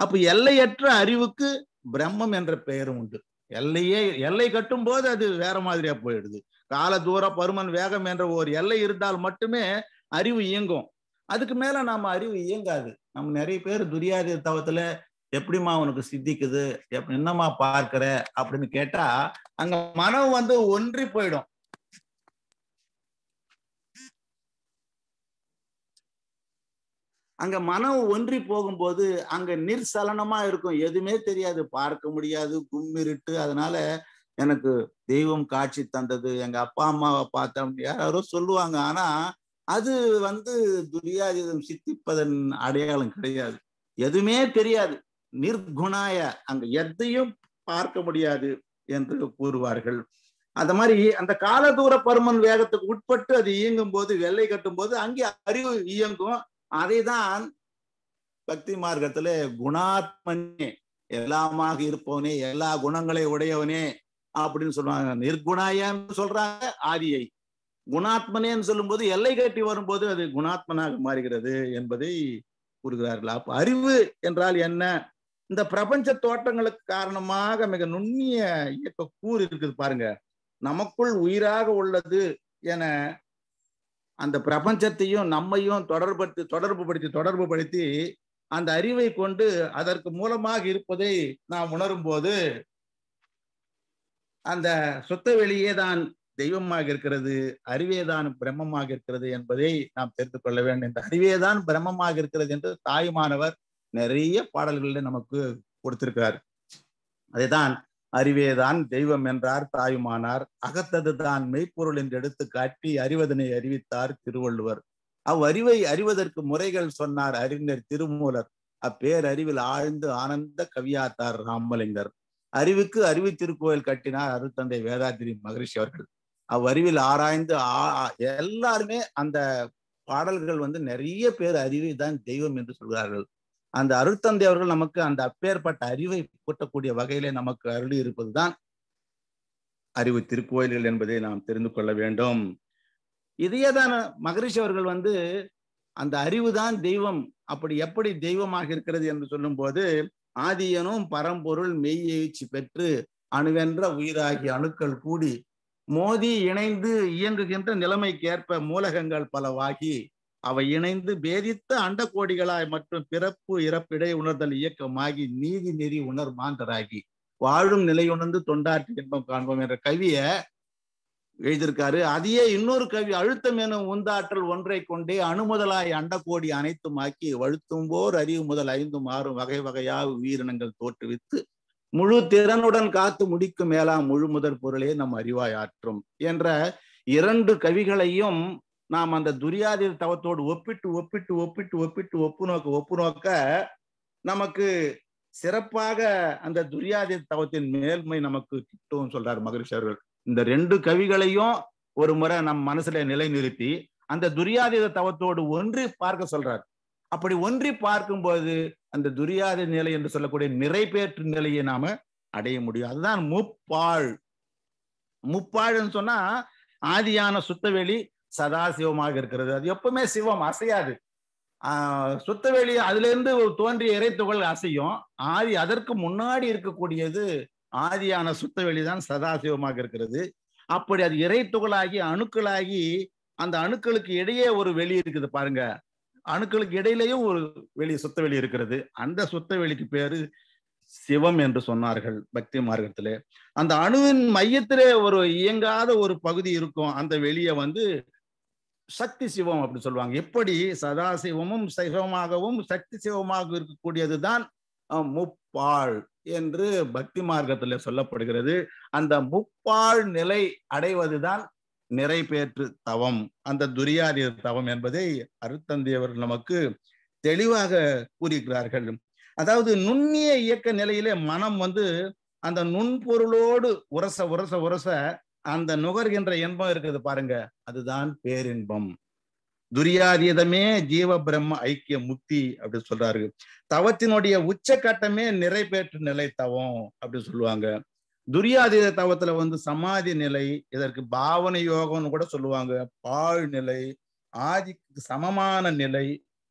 B: அப்ப எல்லையற்ற அறிவுக்கு பிரம்மம் என்ற பெயரும் உண்டு. எல்லையே எல்லை கட்டும் போது அது வேற மாதிரியா போயிடுது. கால தூர பருமன் வேகம் என்ற ஒரு எல்லை இருந்தால் மட்டுமே அறிவு இயங்கும். அதுக்கு மேல நாம அறிவு இயங்காது. நம்ம நிறைய பேர் துரியாதி தவத்துல எப்படிமா உனக்கு சித்திக்குது? என்னமா பார்க்கிற? அப்படின்னு கேட்டா அங்க மனம் வந்து ஒன்றி போயிடும். அங்க மனம் ஒன்றி போகும்போது அங்க நிர்சலனமா இருக்கும். எதுவுமே தெரியாது. பார்க்க முடியாது. கும்மிருட்டு. அதனால எனக்கு தெய்வம் காட்சி தந்தது. எங்க அப்பா அம்மாவை பார்த்தேன் யாரோ சொல்லுவாங்க. ஆனா அது வந்து துரியாதீதம் சித்திப்பதன் அடையாளம் கிடையாது. எதுவுமே தெரியாது. நிர்குணாய அங்க எதையும் பார்க்க முடியாது என்று கூறுவார்கள். அந்த மாதிரி அந்த காலதூர பருமன் வேகத்துக்கு உட்பட்டு அது இயங்கும் போது வெள்ளை கட்டும் போது அங்கே அறிவு இயங்கும். அதை தான் பக்தி மார்க்கத்துல குணாத்மனே எல்லாமாக இருப்பவனே எல்லா குணங்களை உடையவனே அப்படின்னு சொல்லுவாங்க. நிர்குணாயன்னு சொல்றாங்க ஆதியை. குணாத்மனேன்னு சொல்லும்போது எல்லை கட்டி வரும்போது அது குணாத்மனாக மாறுகிறது என்பதை கூறுகிறார்கள். அப்ப அறிவு என்றால் என்ன? இந்த பிரபஞ்ச தோட்டங்களுக்கு காரணமாக மிக நுண்ணிய இயக்க கூறு இருக்குது பாருங்க. நமக்குள் உயிராக உள்ளது என அந்த பிரபஞ்சத்தையும் நம்மையும் தொடர்படுத்தி தொடர்பு படுத்தி தொடர்பு படுத்தி அந்த அறிவை கொண்டு அதற்கு மூலமாக இருப்பதை நாம் உணரும் போது அந்த சொத்த வெளியே தான் தெய்வமாக இருக்கிறது அறிவேதான் பிரம்மமாக இருக்கிறது என்பதை நாம் தெரிந்து கொள்ள வேண்டும். இந்த அறிவேதான் பிரம்மமாக இருக்கிறது என்று தாயுமானவர் நிறைய பாடல்களில் நமக்கு கொடுத்திருக்கிறார். அதைதான் அறிவேதான் தெய்வம் என்றார் தாயுமானார். அகத்தது தான் மெய்ப்பொருள் என்று எடுத்து காட்டி அறிவதனை அறிவித்தார் திருவள்ளுவர். அவ்வறிவை அறிவதற்கு முறைகள் சொன்னார் அறிஞர் திருமூலர். அப்பேரறிவில் ஆழ்ந்து ஆனந்த கவியாத்தார் ராமலிங்கர். அறிவுக்கு அறிவு திருக்கோயில் கட்டினார் அருத்தந்தை வேதாத்திரி மகரிஷி அவர்கள். அவ்வறிவில் ஆராய்ந்து எல்லாருமே அந்த பாடல்கள் வந்து நிறைய பேர் அறிவை தான் தெய்வம் என்று சொல்கிறார்கள். அந்த அருத்தந்தை அவர்கள் நமக்கு அந்த அப்பேற்பட்ட அறிவை கூட்டக்கூடிய வகையிலே நமக்கு அருளி இருப்பதுதான் அறிவு திருக்கோயில்கள் என்பதை நாம் தெரிந்து கொள்ள வேண்டும். இதையேதான் மகரிஷி அவர்கள் வந்து அந்த அறிவு தான் தெய்வம். அப்படி எப்படி தெய்வமாக இருக்கிறது என்று சொல்லும் போது ஆதியனும் பரம்பொருள் மெய்யெழுச்சி பெற்று அணுவென்ற உயிராகிய அணுக்கள் கூடி மோதி இணைந்து இயங்குகின்ற நிலைமைக்கேற்ப மூலகங்கள் பலவாகி அவை இணைந்து பேதித்த அண்டக்கோடிகளாய் மற்றும் பிறப்பு இறப்பிடை உணர்தல் இயக்கமாகி நீதி நெறி உணர் மாந்தராகி. வாழும் நிலையுணர்ந்து தொண்டாற்றி இன்பம் காண்போம் என்ற கவிய எழுதியிருக்காரு. அதையே இன்னொரு கவி அழுத்தம் எனும் உந்தாற்றல் ஒன்றை கொண்டே அணுமுதலாய் அண்டகோடி அனைத்துமாக்கி வழுத்தும்போர் அறிவு முதல் ஐந்தும் ஆறும் வகை வகையாக உயிரினங்கள் தோற்றுவித்து முழு திறனுடன் காத்து முடிக்கும் மேலாம் முழு முதற் பொருளே நம் அறிவாய் ஆற்றும் என்ற இரண்டு கவிகளையும் நாம் அந்த துரியாதி தவத்தோடு ஒப்பிட்டு ஒப்பிட்டு ஒப்பிட்டு ஒப்பிட்டு ஒப்பு நோக்க ஒப்பு நோக்க நமக்கு சிறப்பாக அந்த துரியாதி தவத்தின் மேல்மை நமக்கு கிட்டும் சொல்றார் மகரிஷி அவர்கள். இந்த ரெண்டு கவிகளையும் ஒரு முறை நம் மனசுல நிலைநிறுத்தி அந்த துரியாதித தவத்தோடு ஒன்றி பார்க்க சொல்றார். அப்படி ஒன்றி பார்க்கும்போது அந்த துரியாத நிலை என்று சொல்லக்கூடிய நிறைவேற்று நிலையை நாம அடைய முடியும். அதுதான் முப்பாள் முப்பாழ்ன்னு சொன்னா ஆதியான சுத்தவெளி சதாசிவமாக இருக்கிறது. அது எப்பவுமே சிவம் அசையாது. சுத்தவெளி அதுல இருந்து தோன்றிய இறைத்துகள் அசையும். ஆதி அதற்கு முன்னாடி இருக்கக்கூடியது ஆதியான சுத்தவெளி தான் சதாசிவமாக இருக்கிறது. அப்படி அது இறைத்துகளாகி அணுக்களாகி அந்த அணுக்களுக்கு இடையே ஒரு வெளி இருக்குது பாருங்க. அணுக்களுக்கு இடையிலேயும் ஒரு வெளி சுத்த வெளி இருக்கிறது. அந்த சுத்த வெளிக்கு பேரு சிவம் என்று சொன்னார்கள் பக்தி மார்க்கத்திலே. அந்த அணுவின் மையத்திலே ஒரு இயங்காத ஒரு பகுதி இருக்கும். அந்த வெளியை வந்து சக்தி சிவம் அப்படின்னு சொல்லுவாங்க. எப்படி? சதாசிவமும் சிவமாகவும் சக்தி சிவமாக இருக்கக்கூடியதுதான் முப்பாள் என்று பக்தி மார்க்கத்தில் சொல்லப்படுகிறது. அந்த முப்பாள் நிலை அடைவதுதான் நிறைவேற்று தவம். அந்த துரியாதி தவம் என்பதை அருத்தந்தையவர்கள் நமக்கு தெளிவாக கூறுகிறார்கள். அதாவது நுண்ணிய இயக்க நிலையிலே மனம் வந்து அந்த நுண்பொருளோடு உரச உரச உரச அந்த நுகர்கின்ற இன்பம் இருக்குது பாருங்க. அதுதான் பேரின்பம். துரியாதீதமே ஜீவ பிரம்ம ஐக்கிய முக்தி அப்படி சொல்றாரு. தவத்தினுடைய உச்சக்கட்டமே நிறைவேற்று நிலை தவம் அப்படி சொல்லுவாங்க. துரியாதீத தவத்துல வந்து சமாதி நிலை இதற்கு பாவனை யோகம்னு கூட சொல்லுவாங்க. பாழ் நிலை ஆதிக்கு சமமான நிலை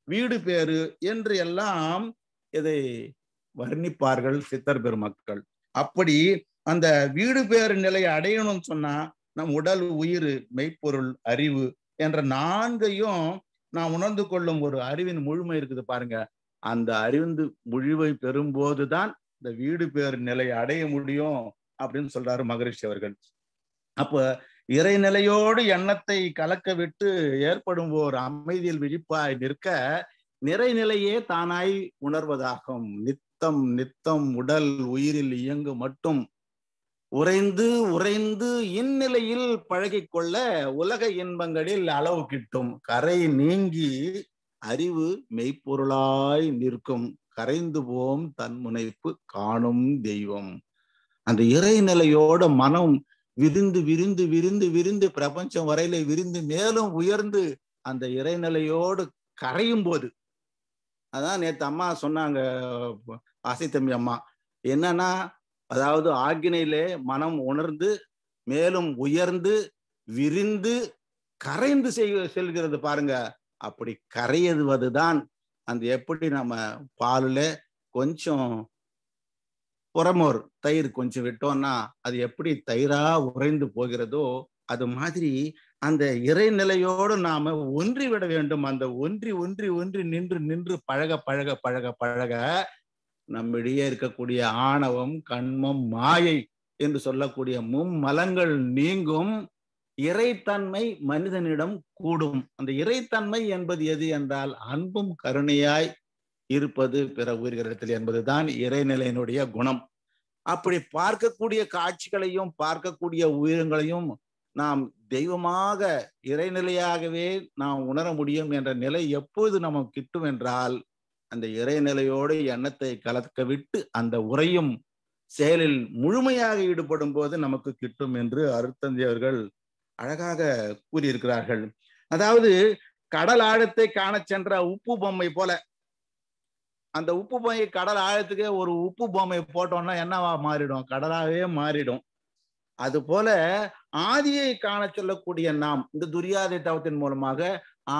B: வீடு பேரு என்று எல்லாம் இதை வர்ணிப்பார்கள் சித்தர் பெருமக்கள். அப்படி அந்த வீடு பேறு நிலையை அடையணும்னு சொன்னா நம் உடல் உயிர் மெய்ப்பொருள் அறிவு என்ற நான்கையும் நாம் உணர்ந்து கொள்ளும் ஒரு அறிவின் முழுமை இருக்குது பாருங்க. அந்த அறிந்து பெறும்போது பெறும்போதுதான் இந்த வீடு பேறு நிலையை அடைய முடியும் அப்படின்னு சொல்றாரு மகரிஷி அவர்கள். அப்ப இறைநிலையோடு எண்ணத்தை கலக்க விட்டு ஏற்படும் ஓர் அமைதியில் விழிப்பாய் நிற்க நிறைநிலையே தானாய் உணர்வதாகும். நித்தம் நித்தம் உடல் உயிரில் இயங்கு மட்டும் உறைந்து உறைந்து இந்நிலையில் பழகிக் கொள்ள உலக இன்பங்களில் அளவு கிட்டும். கரை நீங்கி அறிவு மெய்ப்பொருளாய் நிற்கும். கரைந்து போம் தன் முனைப்பு காணும் தெய்வம். அந்த இறைநிலையோட மனம் விரிந்து விரிந்து விரிந்து விரிந்து பிரபஞ்சம் வரையில விரிந்து மேலும் உயர்ந்து அந்த இறைநிலையோடு கரையும் போது. அதான் நேத்து அம்மா சொன்னாங்க ஆசைத்தம்பி அம்மா. என்னன்னா அதாவது ஆக்கினையிலே மனம் உணர்ந்து மேலும் உயர்ந்து விரிந்து கரைந்து செய் செல்கிறது பாருங்க. அப்படி கரையதுவதுதான் அந்த எப்படி நம்ம பாலுல கொஞ்சம் புறமோர் தயிர் கொஞ்சம் விட்டோம்னா அது எப்படி தயிரா உறைந்து போகிறதோ அது மாதிரி அந்த இறைநிலையோடு நாம ஒன்றி விட வேண்டும். அந்த ஒன்றி ஒன்றி ஒன்றி நின்று நின்று பழக பழக பழக பழக நம்மிடையே இருக்கக்கூடிய ஆணவம் கண்மம் மாயை என்று சொல்லக்கூடிய மும்மலங்கள் நீங்கும். இறைத்தன்மை மனிதனிடம் கூடும். அந்த இறைத்தன்மை என்பது எது என்றால் அன்பும் கருணையாய் இருப்பது பிற உயிர்களிடத்தில் என்பதுதான் இறைநிலையினுடைய குணம். அப்படி பார்க்கக்கூடிய காட்சிகளையும் பார்க்கக்கூடிய உயிரங்களையும் நாம் தெய்வமாக இறைநிலையாகவே நாம் உணர முடியும் என்ற நிலை எப்போது நமக்கு கிட்டும் என்றால் அந்த இறைநிலையோடு எண்ணத்தை கலக்க விட்டு அந்த உரையும் செயலில் முழுமையாக ஈடுபடும் போது நமக்கு கிட்டும் என்று அருத்தந்தி அவர்கள் அழகாக கூறியிருக்கிறார்கள். அதாவது கடல் ஆழத்தை காண சென்ற உப்பு பொம்மை போல. அந்த உப்பு பொம்மை கடல் ஆழத்துக்கே ஒரு உப்பு பொம்மை போட்டோம்னா என்னவா மாறிடும்? கடலாகவே மாறிடும். அது போல ஆதியை காண சொல்லக்கூடிய நாம் இந்த துரியாதை தவத்தின் மூலமாக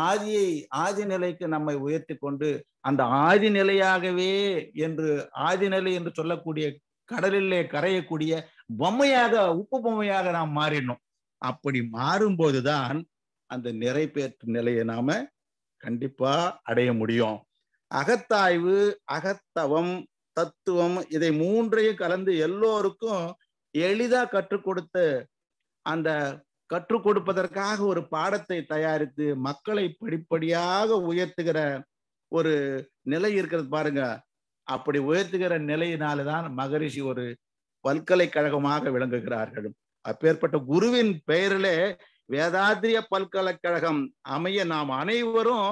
B: ஆதியை ஆதி நிலைக்கு நம்மை உயர்த்தி கொண்டு அந்த ஆதி நிலையாகவே என்று ஆதிநிலை என்று சொல்லக்கூடிய கடலிலே கரையக்கூடிய பொம்மையாக உப்பு பொம்மையாக நாம் மாறிடணும். அப்படி மாறும்போதுதான் அந்த நிறைவேற்று நிலையை நாம கண்டிப்பா அடைய முடியும். அகத்தாய்வு அகத்தவம் தத்துவம் இதை மூன்றையும் கலந்து எல்லோருக்கும் எளிதா கற்றுக் கொடுத்து அந்த கற்றுக் கொடுப்பதற்காக ஒரு பாடத்தை தயாரித்து மக்களை படிப்படியாக உயர்த்துகிற ஒரு நிலை இருக்கிறது பாருங்க. அப்படி உயர்த்துகிற நிலையினால்தான் மகரிஷி ஒரு பல்கலைக்கழகமாக விளங்குகிறார்கள். அப்பேற்பட்ட குருவின் பெயரிலே வேதாத்திரிய பல்கலைக்கழகம் அமைய நாம் அனைவரும்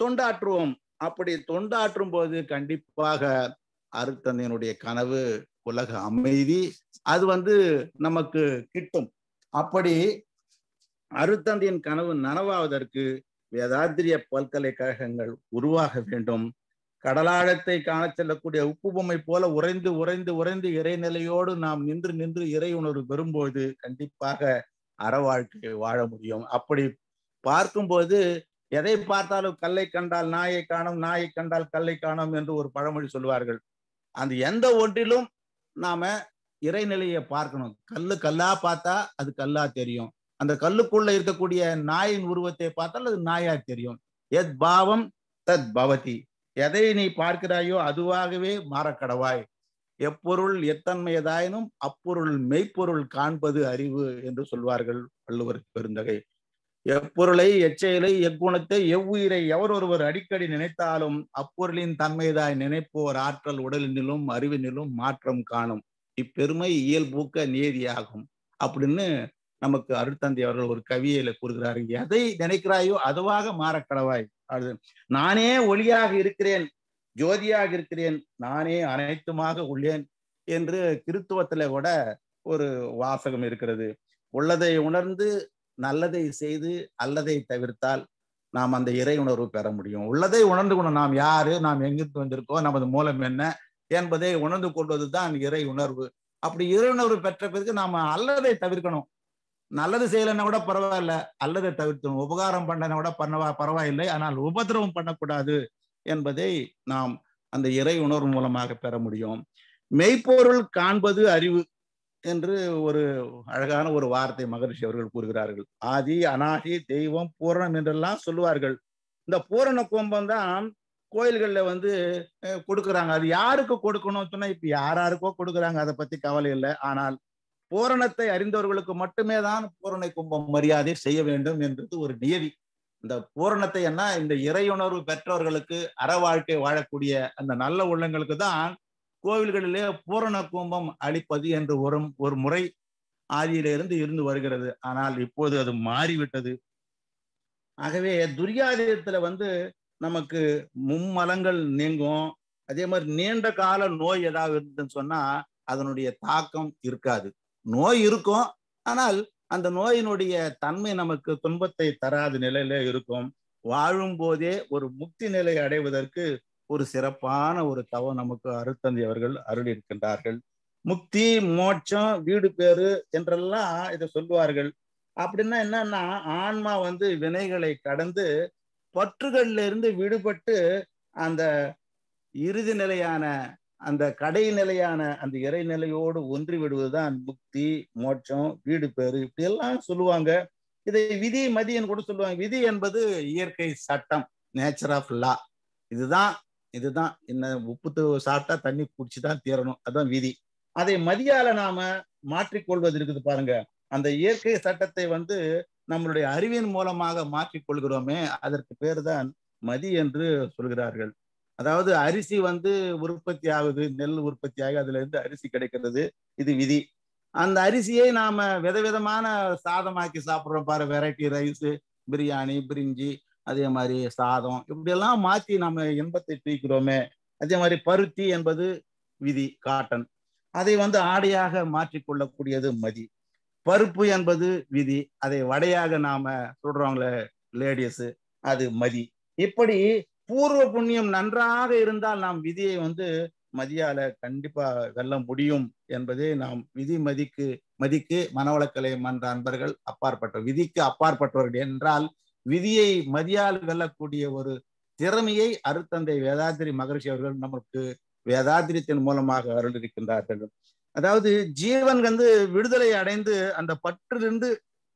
B: தொண்டாற்றுவோம். அப்படி தொண்டாற்றும் போது கண்டிப்பாக அருத்தந்தையனுடைய கனவு உலக அமைதி அது வந்து நமக்கு கிட்டும். அப்படி அருத்தந்தையின் கனவு நனவாவதற்கு வேதாத்திரிய பல்கலைக்கழகங்கள் உருவாக வேண்டும். கடலாழத்தை காண செல்லக்கூடிய உப்பு பொம்மை போல உறைந்து உறைந்து உறைந்து இறைநிலையோடு நாம் நின்று நின்று இறை உணர்வு பெறும்போது கண்டிப்பாக அற வாழ்க்கையை வாழ முடியும். அப்படி பார்க்கும்போது எதை பார்த்தாலும் கல்லை கண்டால் நாயை காணும் நாயை கண்டால் கல்லை காணும் என்று ஒரு பழமொழி சொல்வார்கள் அந்த எந்த ஒன்றிலும் நாம இறைநிலையை பார்க்கணும். கல்லு கல்லா பார்த்தா அது கல்லா தெரியும். அந்த கல்லுக்குள்ள இருக்கக்கூடிய நாயின் உருவத்தை பார்த்தால் அது நாயா தெரியும். எத் பாவம் தத் பவதி. எதை நீ பார்க்கிறாயோ அதுவாகவே மாறக்கடவாய். எப்பொருள் எத்தன்மையதாயினும் அப்பொருள் மெய்ப்பொருள் காண்பது அறிவு என்று சொல்வார்கள் வள்ளுவர் பெருந்தகை. எப்பொருளை எச்செயலை எக்குணத்தை எவ்வுயிரை எவர் ஒருவர் அடிக்கடி நினைத்தாலும் அப்பொருளின் தன்மைதாய் நினைப்போர் ஆற்றல் உடலினிலும் அறிவினிலும் மாற்றம் காணும். இப்பெருமை இயல்பூக்க நீதியாகும். அப்படின்னு நமக்கு அருட்தந்தை அவர்கள் ஒரு கவியில கூறுகிறார். எதை நினைக்கிறாயோ அதுவாக மாறக்கடவாய் அது நானே ஒளியாக இருக்கிறேன் ஜோதியாக இருக்கிறேன் நானே அனைத்துமாக உள்ளேன் என்று கிறித்துவத்துல கூட ஒரு வாசகம் இருக்கிறது. உள்ளதை உணர்ந்து நல்லதை செய்து அல்லதை தவிர்த்தால் நாம் அந்த இறை உணர்வு பெற முடியும். உள்ளதை உணர்ந்து கொண்டு நாம் யாரு நாம் எங்கிருந்து வந்திருக்கோம் நமது மூலம் என்ன என்பதை உணர்ந்து கொள்வதுதான் இறை உணர்வு. அப்படி இறை உணர்வு பெற்ற பிறகு நாம அல்லதை தவிர்க்கணும். நல்லது செய்யலைன்னா கூட பரவாயில்ல. அல்லதை தவிர்த்து உபகாரம் பண்ணனா கூட பண்ணவா பரவாயில்லை. ஆனால் உபதிரவம் பண்ணக்கூடாது என்பதை நாம் அந்த இறை உணர்வு மூலமாக பெற முடியும். மெய்ப்பொருள் காண்பது அறிவு என்று ஒரு அழகான ஒரு வார்த்தை மகரிஷி அவர்கள் கூறுகிறார்கள். ஆதி அனாதி தெய்வம் பூரணம் என்றெல்லாம் சொல்லுவார்கள். இந்த பூரண கோம்பம் தான் கோயில்களில் வந்து கொடுக்குறாங்க. அது யாருக்கு கொடுக்கணும் சொன்னா இப்ப யாராருக்கோ கொடுக்குறாங்க. அதை பத்தி கவலை இல்லை. ஆனால் பூரணத்தை அறிந்தவர்களுக்கு மட்டுமே தான் பூரண கும்பம் மரியாதை செய்ய வேண்டும் என்றது ஒரு நியதி. இந்த பூரணத்தை என்ன? இந்த இறையுணர்வு பெற்றவர்களுக்கு அற வாழ்க்கை வாழக்கூடிய அந்த நல்ல உள்ளங்களுக்கு தான் கோவில்களிலே பூரண கும்பம் அளிப்பது என்று ஒரு ஒரு முறை ஆதியிலிருந்து இருந்து வருகிறது. ஆனால் இப்போது அது மாறிவிட்டது. ஆகவே துரியாதயத்துல வந்து நமக்கு மும்மலங்கள் நீங்கும். அதே மாதிரி நீண்ட கால நோய் ஏதாவது இருந்துன்னு சொன்னா அதனுடைய தாக்கம் இருக்காது. நோய் இருக்கும். ஆனால் அந்த நோயினுடைய தன்மை நமக்கு துன்பத்தை தராத நிலையில இருக்கும். வாழும் போதே ஒரு முக்தி நிலை அடைவதற்கு ஒரு சிறப்பான ஒரு தவம் நமக்கு அருத்தந்தி அவர்கள் அருள் இருக்கின்றார்கள் முக்தி மோட்சம் வீடு பேரு என்றெல்லாம் இதை சொல்லுவார்கள். அப்படின்னா என்னன்னா ஆன்மா வந்து வினைகளை கடந்து பற்றுகள்ல இருந்து விடுபட்டு அந்த இறுதி நிலையான அந்த கடைநிலையான அந்த இறைநிலையோடு ஒன்றி விடுவதுதான் முக்தி மோட்சம் வீடு பேரு இப்படி எல்லாம் சொல்லுவாங்க. இதை விதி மதியன்னு கூட சொல்லுவாங்க. விதி என்பது இயற்கை சட்டம் நேச்சர் ஆஃப் லா இதுதான் இதுதான். என்ன உப்பு சாப்பிட்டா தண்ணி குடிச்சுதான் தீரணும். அதுதான் விதி. அதை மதியால நாம மாற்றிக்கொள்வது இருக்குது பாருங்க. அந்த இயற்கை சட்டத்தை வந்து நம்மளுடைய அறிவின் மூலமாக மாற்றிக்கொள்கிறோமே அதற்கு பேர் தான் மதி என்று சொல்கிறார்கள். அதாவது அரிசி வந்து உற்பத்தி ஆகுது நெல் உற்பத்தி ஆகி அதுல இருந்து அரிசி கிடைக்கிறது இது விதி. அந்த அரிசியை நாம விதவிதமான சாதமாக்கி சாப்பிட்றோம் பாரு வெரைட்டி ரைஸ் பிரியாணி பிரிஞ்சி அதே மாதிரி சாதம் இப்படியெல்லாம் மாத்தி நம்ம இன்பத்தை தூக்கிறோமே. அதே மாதிரி பருத்தி என்பது விதி காட்டன் அதை வந்து ஆடையாக மாற்றிக்கொள்ளக்கூடியது மதி. பருப்பு என்பது விதி அதை வடையாக நாம சொல்றோங்களே லேடிஸ் அது மதி. இப்படி பூர்வ புண்ணியம் நன்றாக இருந்தால் நாம் விதியை வந்து மதியால கண்டிப்பா வெல்ல முடியும் என்பதே நாம் விதி மதிக்கு மதிக்கு மனவளக்கலை மன்ற அன்பர்கள் அப்பாற்பட்ட விதிக்கு அப்பாற்பட்டவர்கள் என்றால் விதியை மதியால் வெல்லக்கூடிய ஒரு திறமையை அருத்தந்தை வேதாத்திரி மகர்ஷி அவர்கள் நமக்கு வேதாத்திரியத்தின் மூலமாக அருளிருக்கின்றார்கள் அதாவது ஜீவன் வந்து விடுதலை அடைந்து அந்த பற்றிலிருந்து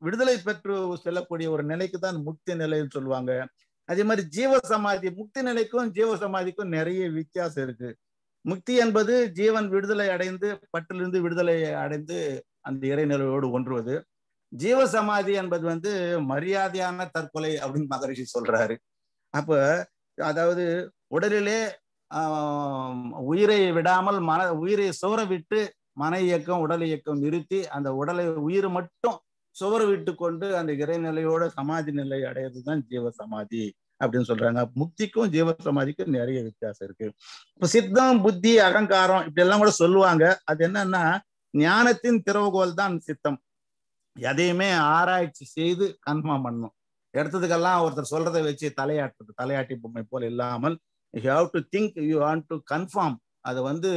B: விடுதலை பெற்று செல்லக்கூடிய ஒரு நிலைக்கு தான் முக்தி நிலைன்னு சொல்லுவாங்க. அதே மாதிரி ஜீவ சமாதி முக்தி நிலைக்கும் ஜீவ சமாதிக்கும் நிறைய வித்தியாசம் இருக்கு. முக்தி என்பது ஜீவன் விடுதலை அடைந்து பற்றிலிருந்து விடுதலை அடைந்து அந்த இறைநிலையோடு ஒன்றுவது. ஜீவ சமாதி என்பது வந்து மரியாதையான தற்கொலை அப்படின்னு மகரிஷி சொல்றாரு. அப்ப அதாவது உடலிலே உயிரை விடாமல் மன உயிரை சோற விட்டு மன இயக்கம் உடல் இயக்கம் நிறுத்தி அந்த உடலை உயிர் மட்டும் சுவர் விட்டு கொண்டு அந்த இறைநிலையோட சமாதி நிலை அடையிறதுதான் ஜீவ சமாதி அப்படின்னு சொல்றாங்க. முக்திக்கும் ஜீவ சமாதிக்கும் நிறைய வித்தியாசம் இருக்கு. இப்ப சித்தம் புத்தி அகங்காரம் இப்படி எல்லாம் கூட சொல்லுவாங்க. அது என்னன்னா ஞானத்தின் திறவுகோல் தான் சித்தம். எதையுமே ஆராய்ச்சி செய்து கன்ஃபார்ம் பண்ணும் எடுத்ததுக்கெல்லாம் ஒருத்தர் சொல்றதை வச்சு தலையாட்டுறது. தலையாட்டி பொம்மை போல இல்லாமல் you have to think you want to confirm அதை வந்து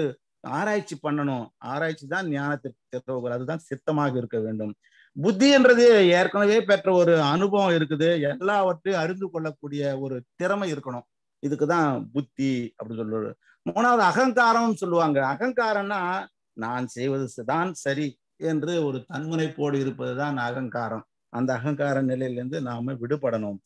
B: ஆராய்ச்சி பண்ணணும். ஆராய்ச்சி தான் ஞானத்திற்கு திறவுகோல். அதுதான் சித்தமாக இருக்க வேண்டும். புத்தி என்றது ஏற்கனவே பெற்ற ஒரு அனுபவம் இருக்குது. எல்லாவற்றையும் அறிந்து கொள்ளக்கூடிய ஒரு திறமை இருக்கணும். இதுக்குதான் புத்தி அப்படின்னு சொல்லுவாரு. மூணாவது அகங்காரம்னு சொல்லுவாங்க. அகங்காரம்னா நான் செய்வது தான் சரி என்று ஒரு தன்முனைப்போடு இருப்பது தான் அகங்காரம். அந்த அகங்கார நிலையிலிருந்து நாம விடுபடணும்.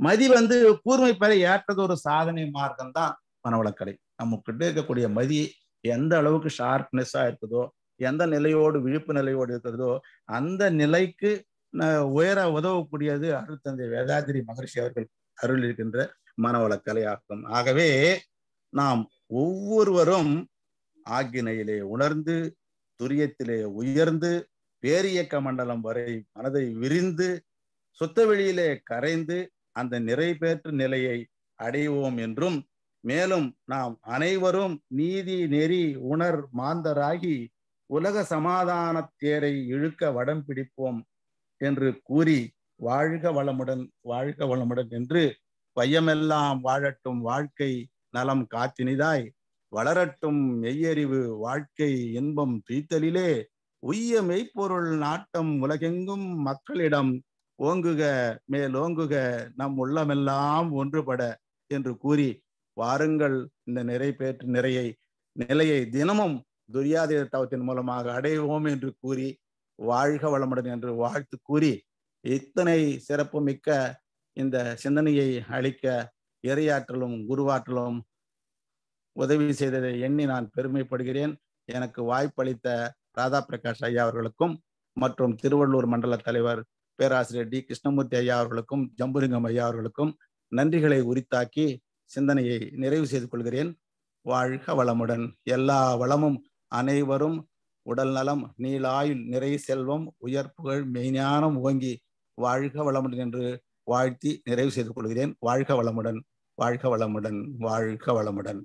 B: மதி வந்து கூர்மை பெற ஏற்றது ஒரு சாதனை மார்க்கம் தான் மனவளக்கலை நமக்கு இருக்கக்கூடிய மதி எந்த அளவுக்கு ஷார்ப்னஸா இருக்குதோ எந்த நிலையோடு விழிப்பு நிலையோடு இருக்கிறதோ அந்த நிலைக்கு உயர உதவக்கூடியது அருள்தந்தை வேதாதிரி மகர்ஷி அவர்கள் அருள் இருக்கின்ற மனவளக்கலை ஆகும் ஆகவே நாம் ஒவ்வொருவரும் ஆக்கினையிலே உணர்ந்து துரியத்திலே உயர்ந்து பேரியக்க மண்டலம் வரை மனதை விரிந்து சுத்த வெளியிலே கரைந்து அந்த நிறைவேற்று நிலையை அடைவோம் என்றும் மேலும் நாம் அனைவரும் நீதி நெறி உணர் மாந்தராகி உலக சமாதான தேரை இழுக்க வடம் பிடிப்போம் என்று கூறி வாழ்க வளமுடன் வாழ்க வளமுடன் என்று வையமெல்லாம் வாழட்டும் வாழ்க்கை நலம் காத்தினிதாய். வளரட்டும் மெய்யறிவு வாழ்க்கை இன்பம் துய்த்தலிலே உய்ய மெய்ப்பொருள் நாட்டம் உலகெங்கும் மக்களிடம். ஓங்குக மேலோங்குக நம் உள்ளமெல்லாம் ஒன்றுபட என்று கூறி வாருங்கள் இந்த நிறைவேற்று நிறையை நிலையை தினமும் துரியாதேவ தவத்தின் மூலமாக அடைவோம் என்று கூறி வாழ்க வளமுடன் என்று வாழ்த்து கூறி இத்தனை சிறப்பு மிக்க இந்த சிந்தனையை அளிக்க இறையாற்றலும் குருவாற்றலும் உதவி செய்ததை எண்ணி நான் பெருமைப்படுகிறேன். எனக்கு வாய்ப்பளித்த ராதா பிரகாஷ் ஐயா அவர்களுக்கும் மற்றும் திருவள்ளூர் மண்டல தலைவர் பேராசிரியர் டி. கிருஷ்ணமூர்த்தி ஐயா அவர்களுக்கும் ஜம்புலிங்கம் ஐயா அவர்களுக்கும் நன்றிகளை உரித்தாக்கி சிந்தனையை நிறைவு செய்து கொள்கிறேன். வாழ்க வளமுடன். எல்லா வளமும் அனைவரும் உடல் நலம் நீளாயுள் நிறை செல்வம் உயர் புகழ் மெய்ஞானம் ஓங்கி வாழ்க வளமுடன் என்று வாழ்த்தி நிறைவு செய்து கொள்கிறேன். வாழ்க வளமுடன் வாழ்க வளமுடன் வாழ்க வளமுடன்.